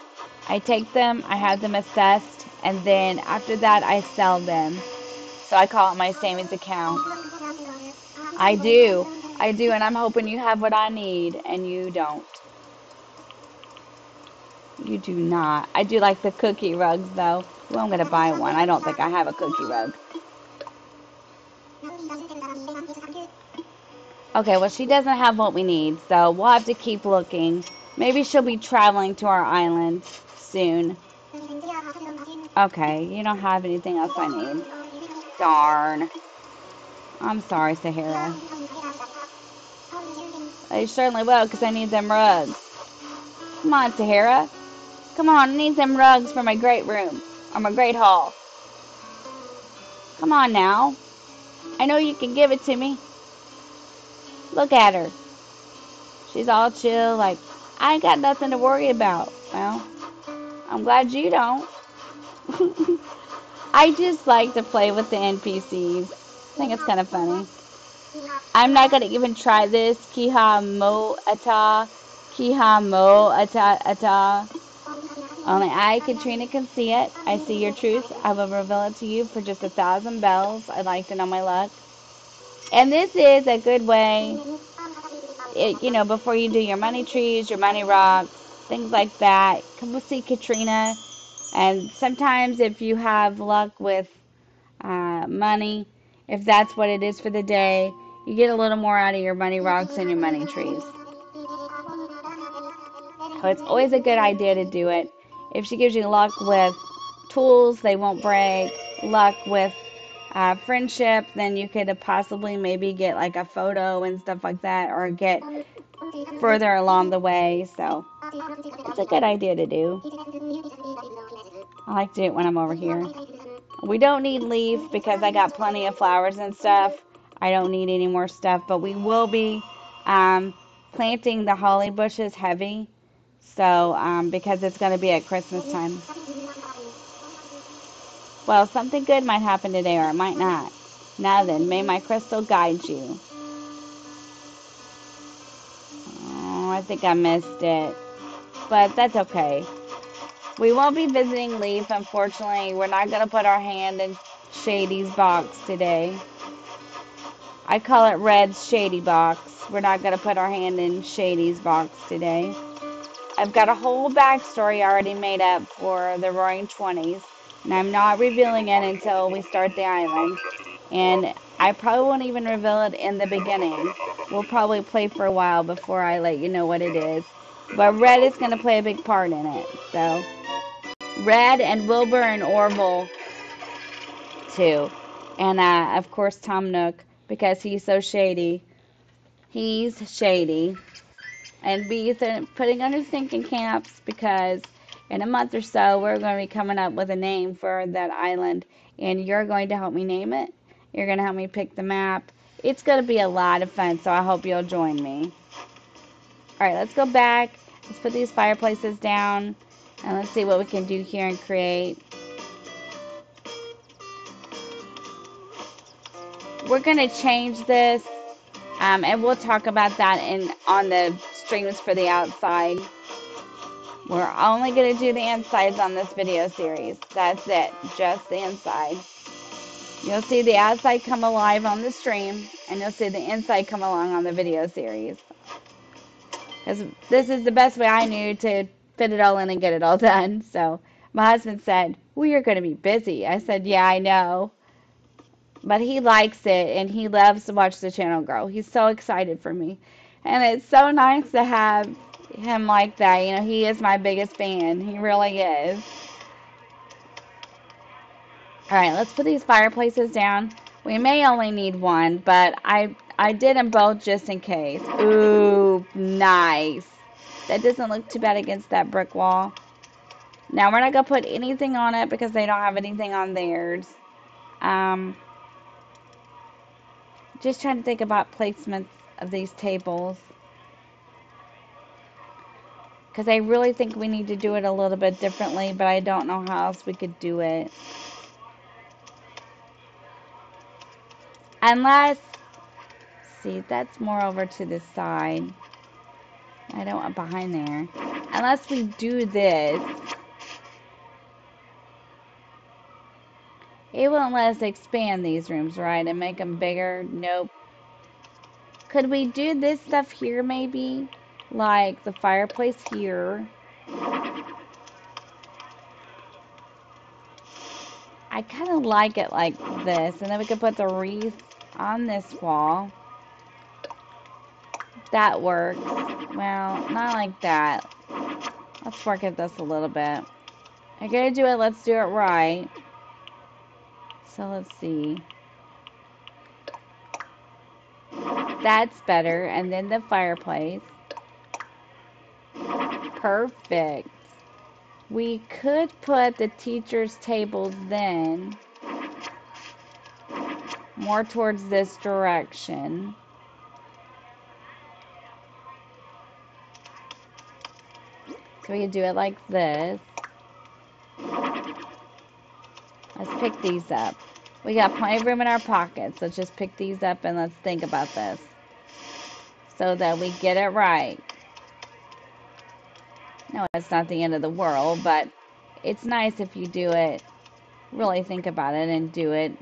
I take them, I have them assessed, and then after that, I sell them. So I call it my savings account. I do. I do, and I'm hoping you have what I need, and you don't. You do not. I do like the cookie rugs, though. Well, I'm going to buy one. I don't think I have a cookie rug. Okay, well, she doesn't have what we need, so we'll have to keep looking. Maybe she'll be traveling to our island soon. Okay, you don't have anything else I need. Darn. I'm sorry, Sahara. I certainly will, because I need them rugs. Come on, Sahara. Come on, I need them rugs for my great room, or my great hall. Come on now. I know you can give it to me. Look at her. She's all chill, like, I ain't got nothing to worry about. Well, I'm glad you don't. *laughs* I just like to play with the NPCs. I think it's kind of funny. I'm not going to even try this. Kiha mo ata. Kiha mo ata ata. Only I, Katrina, can see it. I see your truth. I will reveal it to you for just a thousand bells. I'd like to know my luck. And this is a good way, it, you know, before you do your money trees, your money rocks, things like that. Come see Katrina. And sometimes, if you have luck with uh, money, if that's what it is for the day, you get a little more out of your money rocks and your money trees. So it's always a good idea to do it. If she gives you luck with tools, they won't break. Luck with uh, friendship, then you could possibly maybe get like a photo and stuff like that, or get further along the way. So it's a good idea to do. I like to do it when I'm over here. We don't need Leif because I got plenty of flowers and stuff. I don't need any more stuff, but we will be um, planting the holly bushes heavy. So, um, because it's going to be at Christmas time. Well, something good might happen today or it might not. Now then, may my crystal guide you. Oh, I think I missed it. But that's okay. We won't be visiting Leif, unfortunately. We're not going to put our hand in Shady's box today. I call it Redd's Shady box. We're not going to put our hand in Shady's box today. I've got a whole backstory already made up for the Roaring Twenties, and I'm not revealing it until we start the island. And I probably won't even reveal it in the beginning. We'll probably play for a while before I let you know what it is. But Redd is going to play a big part in it. So Redd and Wilbur and Orville too. And uh, of course Tom Nook because he's so shady. He's shady. And be putting under thinking camps because in a month or so we're going to be coming up with a name for that island and you're going to help me name it. You're going to help me pick the map. It's going to be a lot of fun, so I hope you'll join me. All right, let's go back. Let's put these fireplaces down. And let's see what we can do here and create. We're going to change this. Um, and we'll talk about that in on the streams for the outside. We're only going to do the insides on this video series. That's it. Just the inside. You'll see the outside come alive on the stream, and you'll see the inside come along on the video series. Because this is the best way I knew to fit it all in and get it all *laughs* done. So my husband said, We are going to be busy. I said, Yeah, I know. But he likes it and he loves to watch the channel grow. He's so excited for me. And it's so nice to have him like that. You know, he is my biggest fan. He really is. All right, let's put these fireplaces down. We may only need one, but I I did them both just in case. Ooh, nice. That doesn't look too bad against that brick wall. Now, we're not going to put anything on it because they don't have anything on theirs. Um, just trying to think about placements of these tables. Because I really think we need to do it a little bit differently, but I don't know how else we could do it. Unless, see, that's more over to the side. I don't want behind there. Unless we do this. It won't let us expand these rooms, right? And make them bigger? Nope. Could we do this stuff here, maybe? Like the fireplace here. I kind of like it like this. And then we could put the wreath on this wall. That works. Well, not like that. Let's work at this a little bit. I gotta do it, let's do it right. So let's see. That's better. And then the fireplace. Perfect. We could put the teacher's tables then more towards this direction. So we can do it like this. Let's pick these up. We got plenty of room in our pockets. Let's just pick these up and let's think about this. So that we get it right. No, it's not the end of the world, but it's nice if you do it. Really think about it and do it.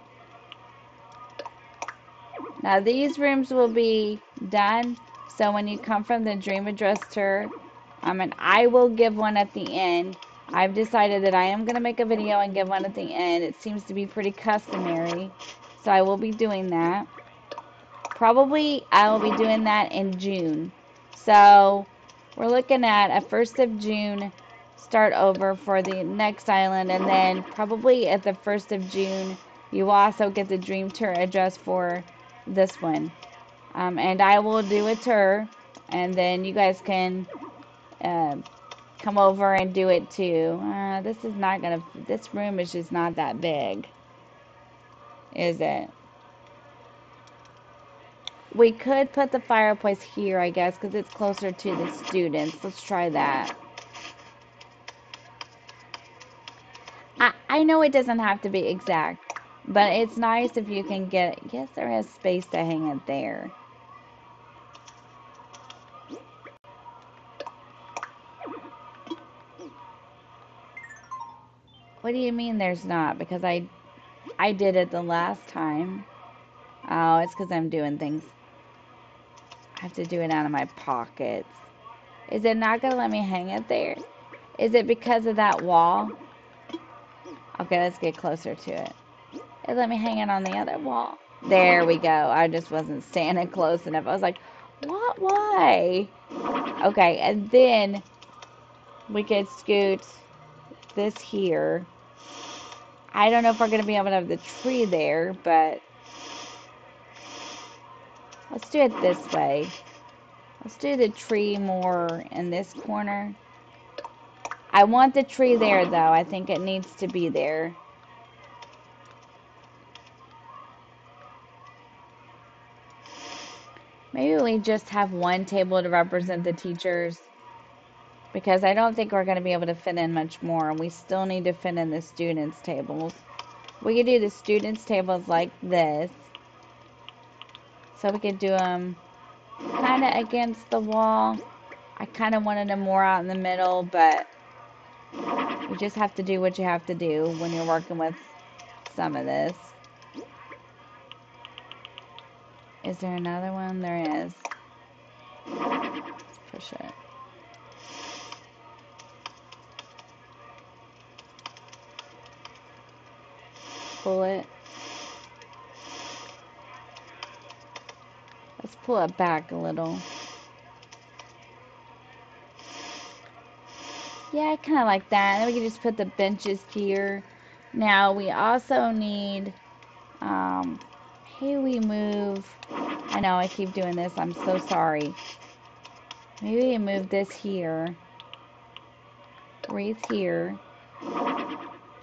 Now these rooms will be done. So when you come from the Dream Address tour, I mean, I will give one at the end. I've decided that I am going to make a video and give one at the end. It seems to be pretty customary. So I will be doing that. Probably I will be doing that in June. So we're looking at a 1st of June start over for the next island. And then probably at the 1st of June, you also get the Dream Tour address for this one. Um, and I will do a tour. And then you guys can... Uh, come over and do it too. Uh, this is not gonna, this room is just not that big. Is it? We could put the fireplace here, I guess, because it's closer to the students. Let's try that. I, I know it doesn't have to be exact, but it's nice if you can get, yes, there is space to hang it there. What do you mean there's not? Because I I did it the last time. Oh, it's because I'm doing things. I have to do it out of my pockets. Is it not going to let me hang it there? Is it because of that wall? Okay, let's get closer to it. It let me hang it on the other wall. There we go. I just wasn't standing *laughs* close enough. I was like, what? Why? Okay, and then we could scoot this here. I don't know if we're going to be able to have the tree there, but let's do it this way. Let's do the tree more in this corner. I want the tree there, though. I think it needs to be there. Maybe we just have one table to represent the teachers because I don't think we're going to be able to fit in much more. And we still need to fit in the students' tables. We could do the students' tables like this. So we could do um, them kind of against the wall. I kind of wanted them more out in the middle, but you just have to do what you have to do when you're working with some of this. Is there another one? There is. Push it. pull it. Let's pull it back a little. Yeah, I kind of like that. And then we can just put the benches here. Now we also need, um, hey, we move, I know I keep doing this, I'm so sorry. Maybe we move this here, wreath here.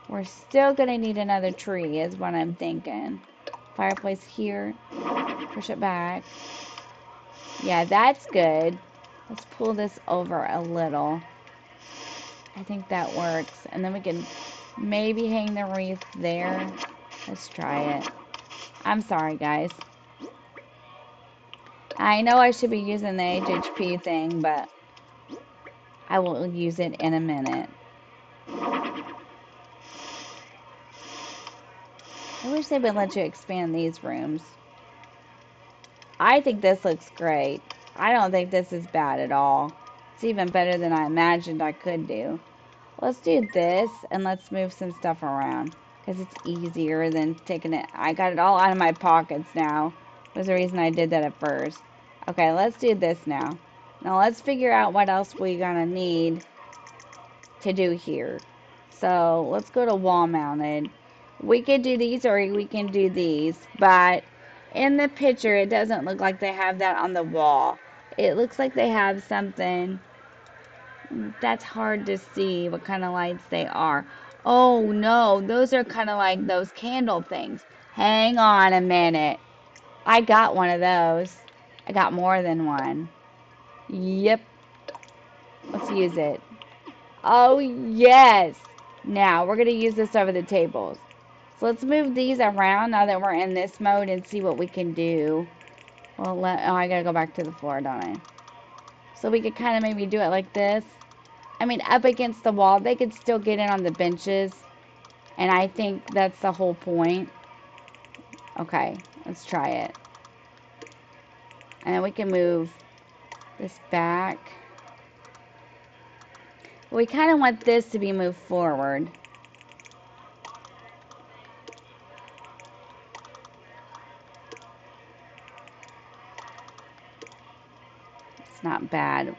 We're still gonna need another tree is what I'm thinking. Fireplace here, push it back. Yeah, that's good. Let's pull this over a little. I think that works. And then we can maybe hang the wreath there. Let's try it. I'm sorry, guys. I know I should be using the HHP thing, but I will use it in a minute. I wish they would let you expand these rooms. I think this looks great. I don't think this is bad at all. It's even better than I imagined I could do. Let's do this and let's move some stuff around because it's easier than taking it. I got it all out of my pockets now. Was the reason I did that at first. Okay, let's do this now. Now let's figure out what else we're gonna need to do here. So let's go to wall mounted. We could do these or we can do these, but in the picture it doesn't look like they have that on the wall. It looks like they have something that's hard to see what kind of lights they are. Oh no, those are kind of like those candle things. Hang on a minute. I got one of those. I got more than one. Yep. Let's use it. Oh, yes. Now, we're going to use this over the tables. So let's move these around now that we're in this mode and see what we can do. Well, let, oh, I got to go back to the floor, don't I? So we could kind of maybe do it like this. I mean, up against the wall, they could still get in on the benches. And I think that's the whole point. Okay, let's try it. And then we can move this back. We kind of want this to be moved forward. It's not bad.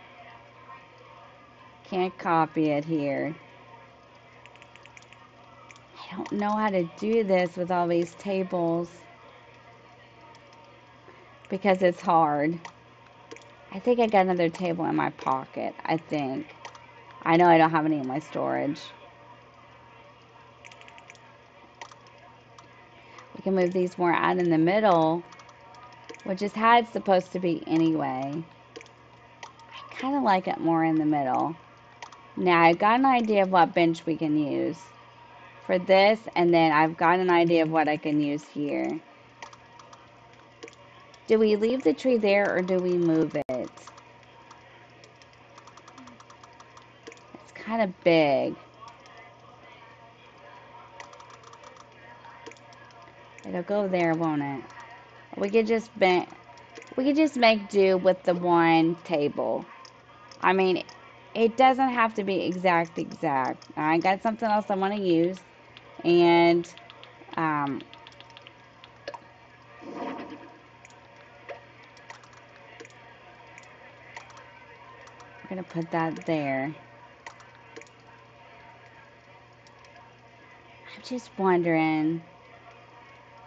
Can't copy it here. I don't know how to do this with all these tables because it's hard. I think I got another table in my pocket. I think. I know I don't have any in my storage. We can move these more out in the middle, which is how it's supposed to be anyway. Kind of like it more in the middle. Now I've got an idea of what bench we can use for this, and then I've got an idea of what I can use here. Do we leave the tree there or do we move it? It's kind of big. It'll go there, won't it? We could just make, we could just make do with the one table. I mean, it doesn't have to be exact, exact. I got something else I want to use, and um, I'm going to put that there. I'm just wondering,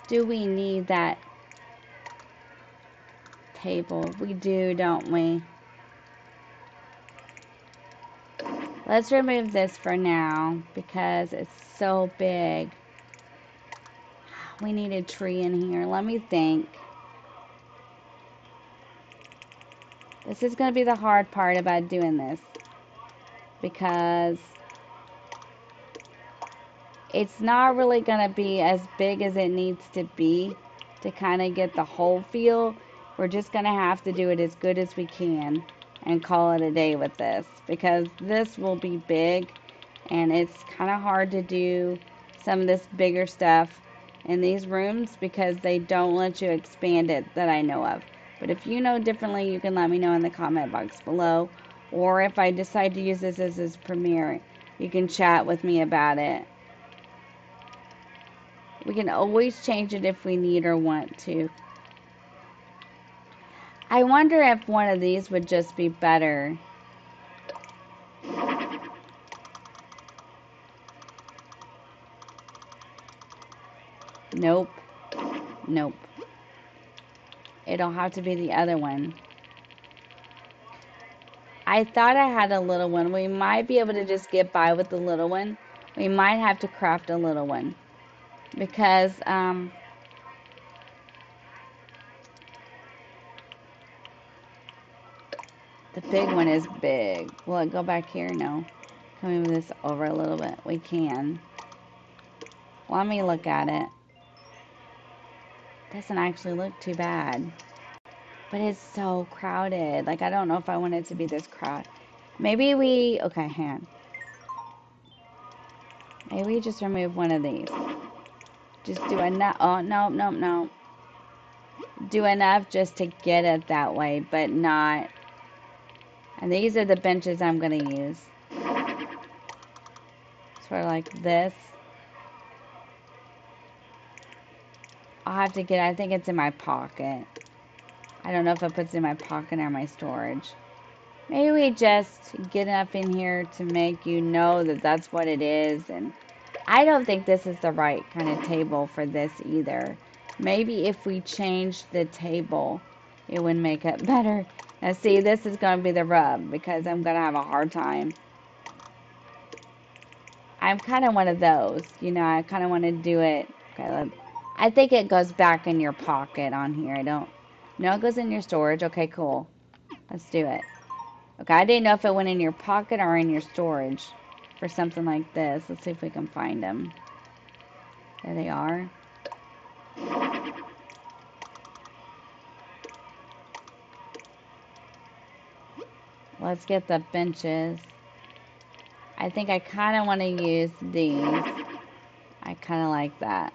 do we need that table? We do, don't we? Let's remove this for now because it's so big. We need a tree in here. Let me think. This is going to be the hard part about doing this. Because it's not really going to be as big as it needs to be to kind of get the whole feel. We're just going to have to do it as good as we can and call it a day with this. Because this will be big and it's kind of hard to do some of this bigger stuff in these rooms because they don't let you expand it that I know of. But if you know differently, you can let me know in the comment box below. Or if I decide to use this as his premiere, you can chat with me about it. We can always change it if we need or want to. I wonder if one of these would just be better. Nope. Nope. It'll have to be the other one. I thought I had a little one. We might be able to just get by with the little one. We might have to craft a little one. Because, um, the big one is big. Will it go back here? No. Can we move this over a little bit? We can. Let me look at it. Doesn't actually look too bad. But it's so crowded. Like, I don't know if I want it to be this crowd. Maybe we... Okay, hand. Maybe we just remove one of these. Just do enough... Oh, no, no, no. Do enough just to get it that way, but not... And these are the benches I'm going to use. Sort of like this. I'll have to get... I think it's in my pocket. I don't know if it puts in my pocket or my storage. Maybe we just get enough in here to make you know that that's what it is. And I don't think this is the right kind of table for this either. Maybe if we change the table, it would make it *laughs* better. Now see, this is going to be the rub because I'm going to have a hard time. I'm kind of one of those, you know, I kind of want to do it. Okay, I think it goes back in your pocket on here. I don't no, it goes in your storage. Okay, cool. Let's do it. Okay, I didn't know if it went in your pocket or in your storage for something like this. Let's see if we can find them. There they are. Let's get the benches. I think I kind of want to use these. I kind of like that.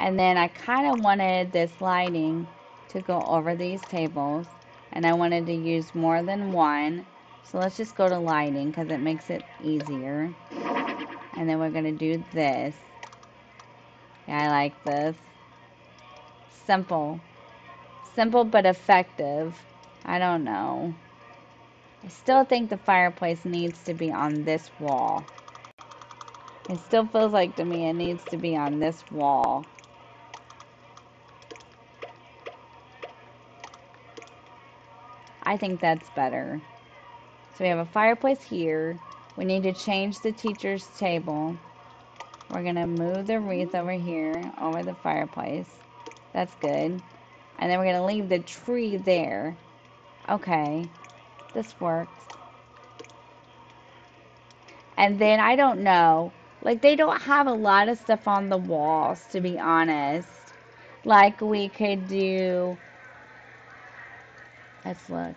And then I kind of wanted this lighting to go over these tables. And I wanted to use more than one. So let's just go to lighting because it makes it easier. And then we're going to do this. Yeah, I like this. Simple. Simple but effective. I don't know. I still think the fireplace needs to be on this wall. It still feels like to me it needs to be on this wall. I think that's better. So we have a fireplace here. We need to change the teacher's table. We're going to move the wreath over here, over the fireplace. That's good. And then we're going to leave the tree there. Okay. This works. And then, I don't know. Like, they don't have a lot of stuff on the walls, to be honest. Like, we could do Let's look.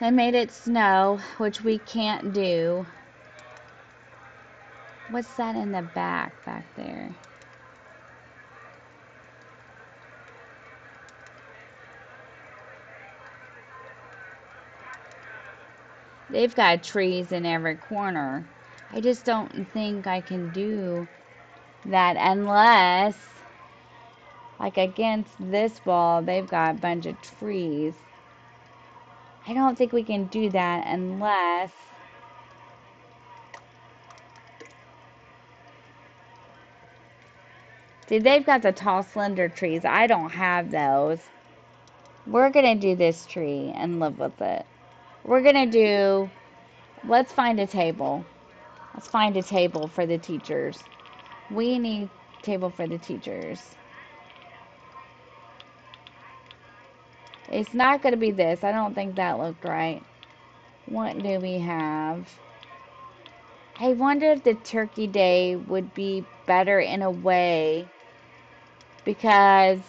They made it snow, which we can't do. What's that in the back, back there? They've got trees in every corner. I just don't think I can do that unless like against this wall, they've got a bunch of trees. I don't think we can do that unless... See, they've got the tall, slender trees. I don't have those. We're going to do this tree and live with it. We're going to do... Let's find a table. Let's find a table for the teachers. We need table for the teachers. It's not going to be this. I don't think that looked right. What do we have? I wonder if the Turkey Day would be better in a way because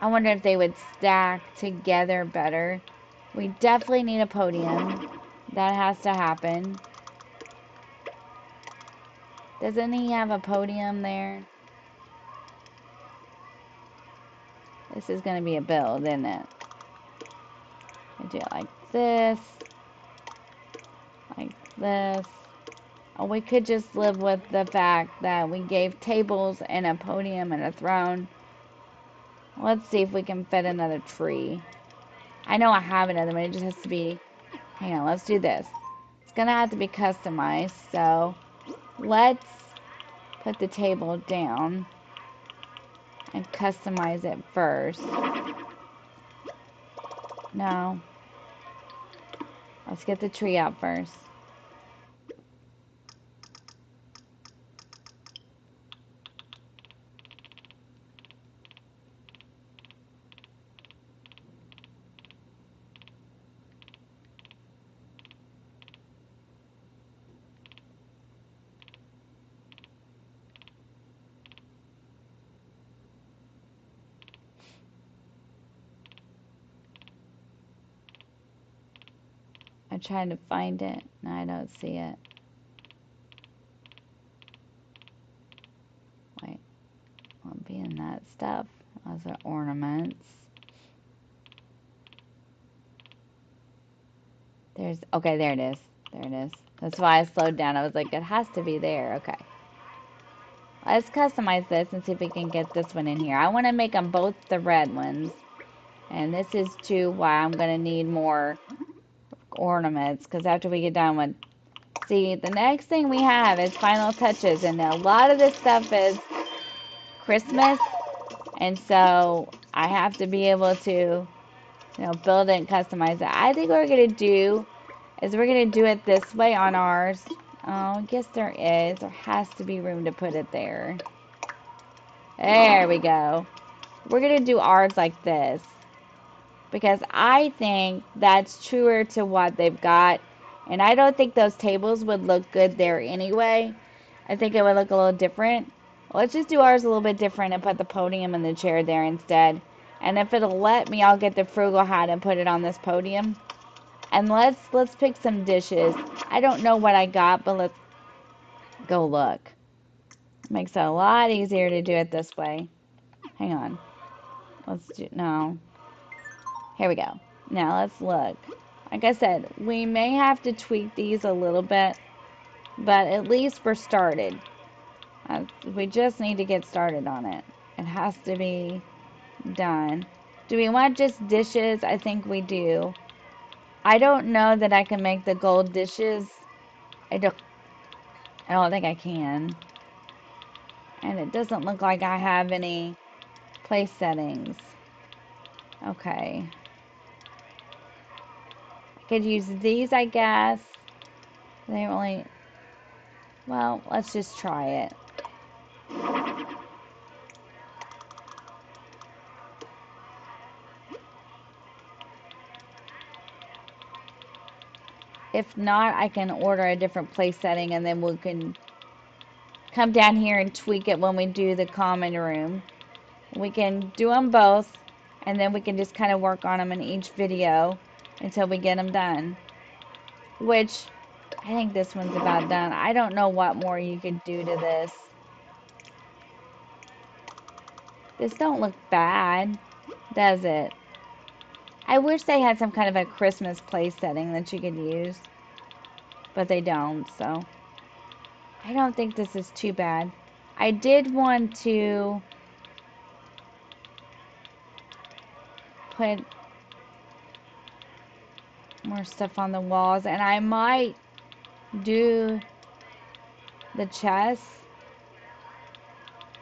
I wonder if they would stack together better. We definitely need a podium. That has to happen. Doesn't he have a podium there? This is going to be a build, isn't it? I do it like this. Like this. Or we could just live with the fact that we gave tables and a podium and a throne. Let's see if we can fit another tree. I know I have another one. It just has to be... Hang on, let's do this. Let's gonna have to be customized, so let's put the table down and customize it first. No. Let's get the tree out first. I'm trying to find it. No, I don't see it. Wait. Won't be in that stuff. Those are ornaments. There's, okay, there it is. There it is. That's why I slowed down. I was like, it has to be there. Okay. Let's customize this and see if we can get this one in here. I want to make them both the red ones. And this is too why I'm going to need more ornaments because after we get done with see the next thing we have is final touches and a lot of this stuff is Christmas and so I have to be able to you know build it and customize it. I think what we're gonna do is we're gonna do it this way on ours. Oh I guess there is there has to be room to put it there. There we go. We're gonna do ours like this because I think that's truer to what they've got. And I don't think those tables would look good there anyway. I think it would look a little different. Let's just do ours a little bit different and put the podium and the chair there instead. And if it'll let me, I'll get the frugal hat and put it on this podium. And let's let's pick some dishes. I don't know what I got, but let's go look. Makes it a lot easier to do it this way. Hang on. Let's do no. Here we go. Now let's look. Like I said, we may have to tweak these a little bit, but at least we're started. Uh, we just need to get started on it. It has to be done. Do we want just dishes? I think we do. I don't know that I can make the gold dishes. I don't I don't think I can. And it doesn't look like I have any place settings. Okay. Could use these, I guess. They only... Well, let's just try it. If not, I can order a different place setting and then we can come down here and tweak it when we do the common room. We can do them both and then we can just kind of work on them in each video until we get them done. Which, I think this one's about done. I don't know what more you could do to this. This don't look bad, does it? I wish they had some kind of a Christmas place setting that you could use. But they don't, so. I don't think this is too bad. I did want to put more stuff on the walls. And I might do the chess.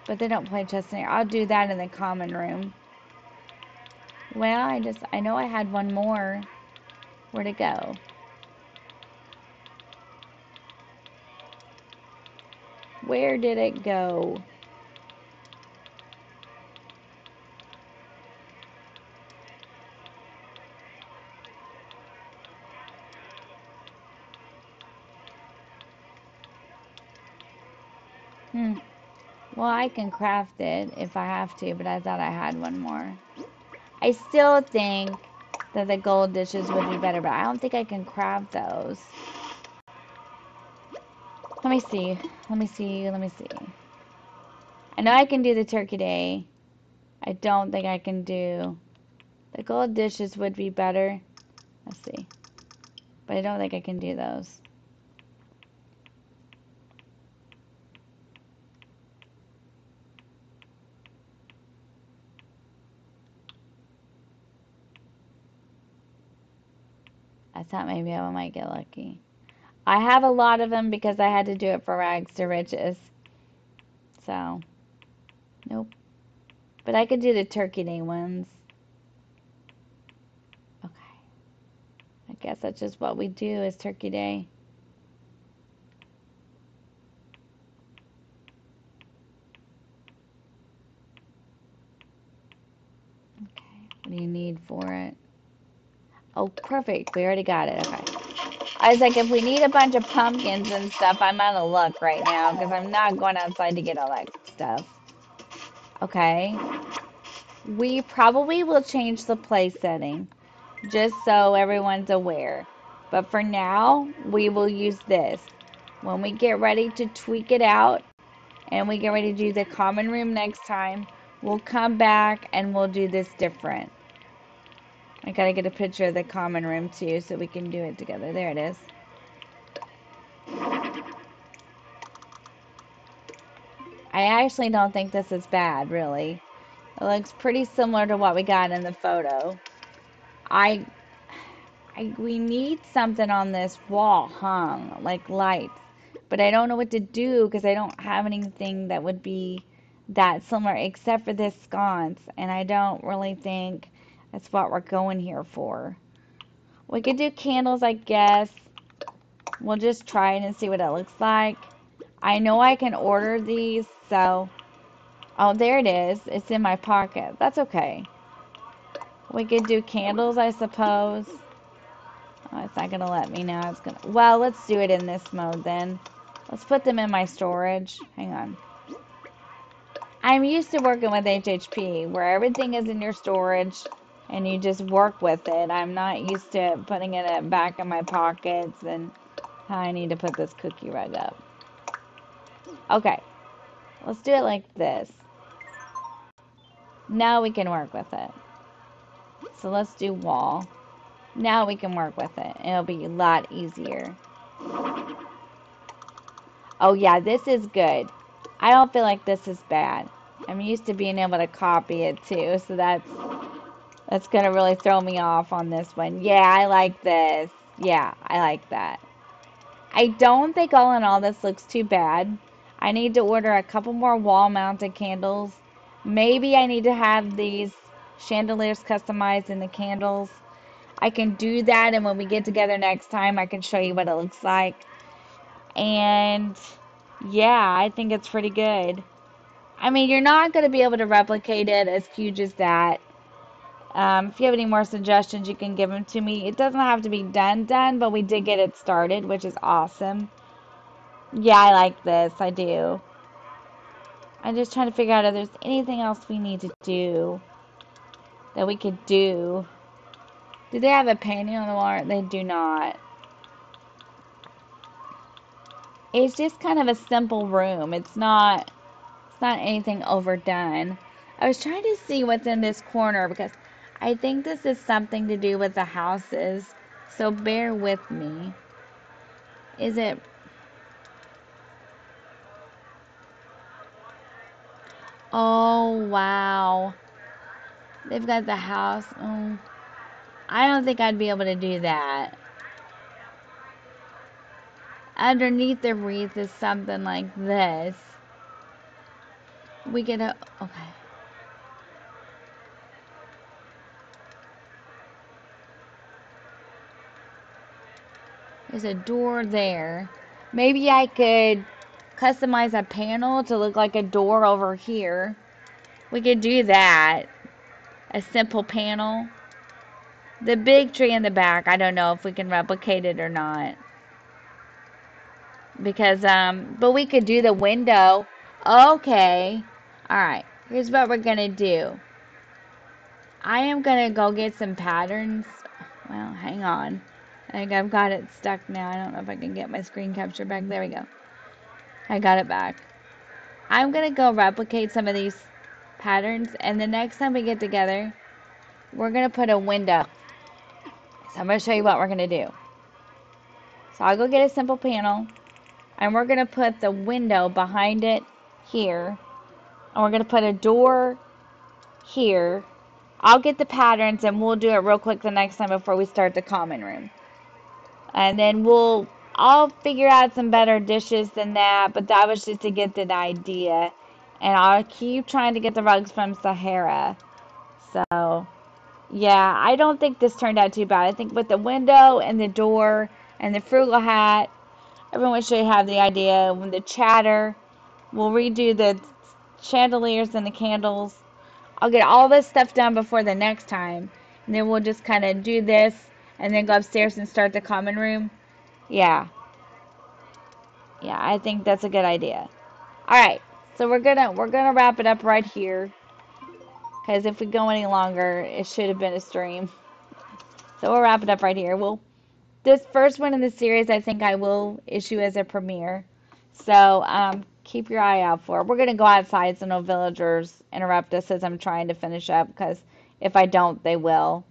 But they don't play chess here. I'll do that in the common room. Well, I just, I know I had one more. Where'd it go? Where did it go? Well, I can craft it if I have to, but I thought I had one more. I still think that the gold dishes would be better, but I don't think I can craft those. Let me see. Let me see. Let me see. I know I can do the turkey day. I don't think I can do... The gold dishes would be better. Let's see. But I don't think I can do those. I thought maybe I might get lucky. I have a lot of them because I had to do it for Rags to Riches. So, nope. But I could do the Turkey Day ones. Okay. I guess that's just what we do is Turkey Day. Okay. What do you need for it? Oh, perfect. We already got it. Okay. I was like, if we need a bunch of pumpkins and stuff, I'm out of luck right now because I'm not going outside to get all that stuff. Okay. We probably will change the play setting just so everyone's aware. But for now, we will use this. When we get ready to tweak it out and we get ready to do the common room next time, we'll come back and we'll do this different. I gotta get a picture of the common room too so we can do it together. There it is. I actually don't think this is bad, really. It looks pretty similar to what we got in the photo. I, I we need something on this wall hung, like lights. But I don't know what to do because I don't have anything that would be that similar except for this sconce. And I don't really think that's what we're going here for. We could do candles, I guess. We'll just try it and see what it looks like. I know I can order these, so... Oh, there it is. It's in my pocket. That's okay. We could do candles, I suppose. Oh, it's not going to let me now. It's to... Well, let's do it in this mode then. Let's put them in my storage. Hang on. I'm used to working with HHP, where everything is in your storage and you just work with it. I'm not used to putting it back in my pockets and how I need to put this cookie rug up. Okay, let's do it like this. Now we can work with it. So let's do wall. Now we can work with it. It'll be a lot easier. Oh yeah, this is good. I don't feel like this is bad. I'm used to being able to copy it too, so that's that's gonna really throw me off on this one. Yeah, I like this. Yeah, I like that. I don't think all in all this looks too bad. I need to order a couple more wall mounted candles. Maybe I need to have these chandeliers customized in the candles. I can do that and when we get together next time I can show you what it looks like. And yeah, I think it's pretty good. I mean, you're not going to be able to replicate it as huge as that. Um, if you have any more suggestions, you can give them to me. It doesn't have to be done, done, but we did get it started, which is awesome. Yeah, I like this. I do. I'm just trying to figure out if there's anything else we need to do that we could do. Do they have a painting on the wall? They do not. It's just kind of a simple room. It's not it's not anything overdone. I was trying to see what's in this corner because I think this is something to do with the houses. So bear with me. Is it Oh, wow. They've got the house. Oh, I don't think I'd be able to do that. Underneath the wreath is something like this. We get a... Okay. There's a door there. Maybe I could customize a panel to look like a door over here. We could do that. A simple panel. The big tree in the back, I don't know if we can replicate it or not. Because, um, but we could do the window. Okay. Alright, here's what we're going to do. I am going to go get some patterns. Well, hang on. I think I've got it stuck now. I don't know if I can get my screen capture back. There we go. I got it back. I'm going to go replicate some of these patterns. And the next time we get together, we're going to put a window. So I'm going to show you what we're going to do. So I'll go get a simple panel. And we're going to put the window behind it here. And we're going to put a door here. I'll get the patterns and we'll do it real quick the next time before we start the common room. And then we'll I'll figure out some better dishes than that, but that was just to get the idea. And I'll keep trying to get the rugs from Sahara. So, yeah, I don't think this turned out too bad. I think with the window and the door and the frugal hat, everyone should have the idea. When the chatter, we'll redo the chandeliers and the candles. I'll get all this stuff done before the next time. And then we'll just kind of do this and then go upstairs and start the common room. Yeah. Yeah, I think that's a good idea. All right. So we're going to we're going to wrap it up right here. Cuz if we go any longer, it should have been a stream. So we'll wrap it up right here. Well, this first one in the series I think I will issue as a premiere. So, um keep your eye out for. it. We're going to go outside so no villagers interrupt us as I'm trying to finish up because if I don't, they will.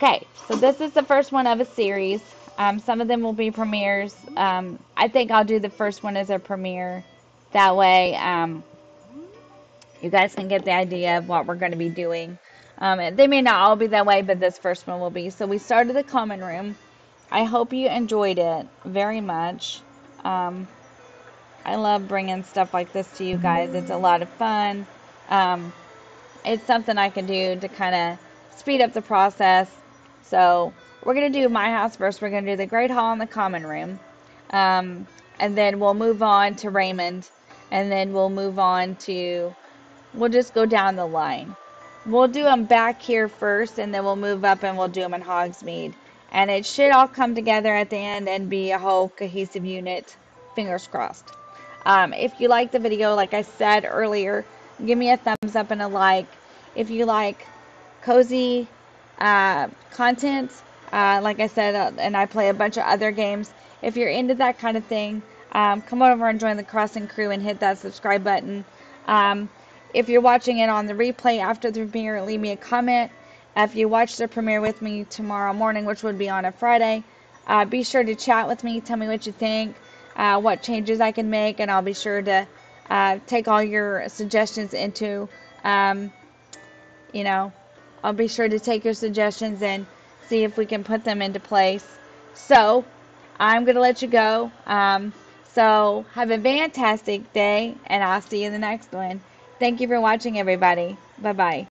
Okay, so this is the first one of a series. Um, some of them will be premieres. Um, I think I'll do the first one as a premiere. That way, um, you guys can get the idea of what we're going to be doing. Um, they may not all be that way, but this first one will be. So we started the common room. I hope you enjoyed it very much. Um, I love bringing stuff like this to you guys. It's a lot of fun. Um, it's something I can do to kind of speed up the process. So we're going to do my house first. We're going to do the Great Hall and the Common Room. Um, and then we'll move on to Raymond. And then we'll move on to, we'll just go down the line. We'll do them back here first, and then we'll move up and we'll do them in Hogsmeade and it should all come together at the end and be a whole cohesive unit fingers crossed um, if you like the video like i said earlier give me a thumbs up and a like if you like cozy uh, content. Uh, like i said uh, and i play a bunch of other games. If you're into that kind of thing um, come over and join the crossing crew and hit that subscribe button. Um, if you're watching it on the replay after the premiere leave me a comment. If you watch the premiere with me tomorrow morning, which would be on a Friday, uh, be sure to chat with me. Tell me what you think, uh, what changes I can make, and I'll be sure to uh, take all your suggestions into, um, you know, I'll be sure to take your suggestions and see if we can put them into place. So, I'm going to let you go. Um, so, have a fantastic day, and I'll see you in the next one. Thank you for watching, everybody. Bye bye.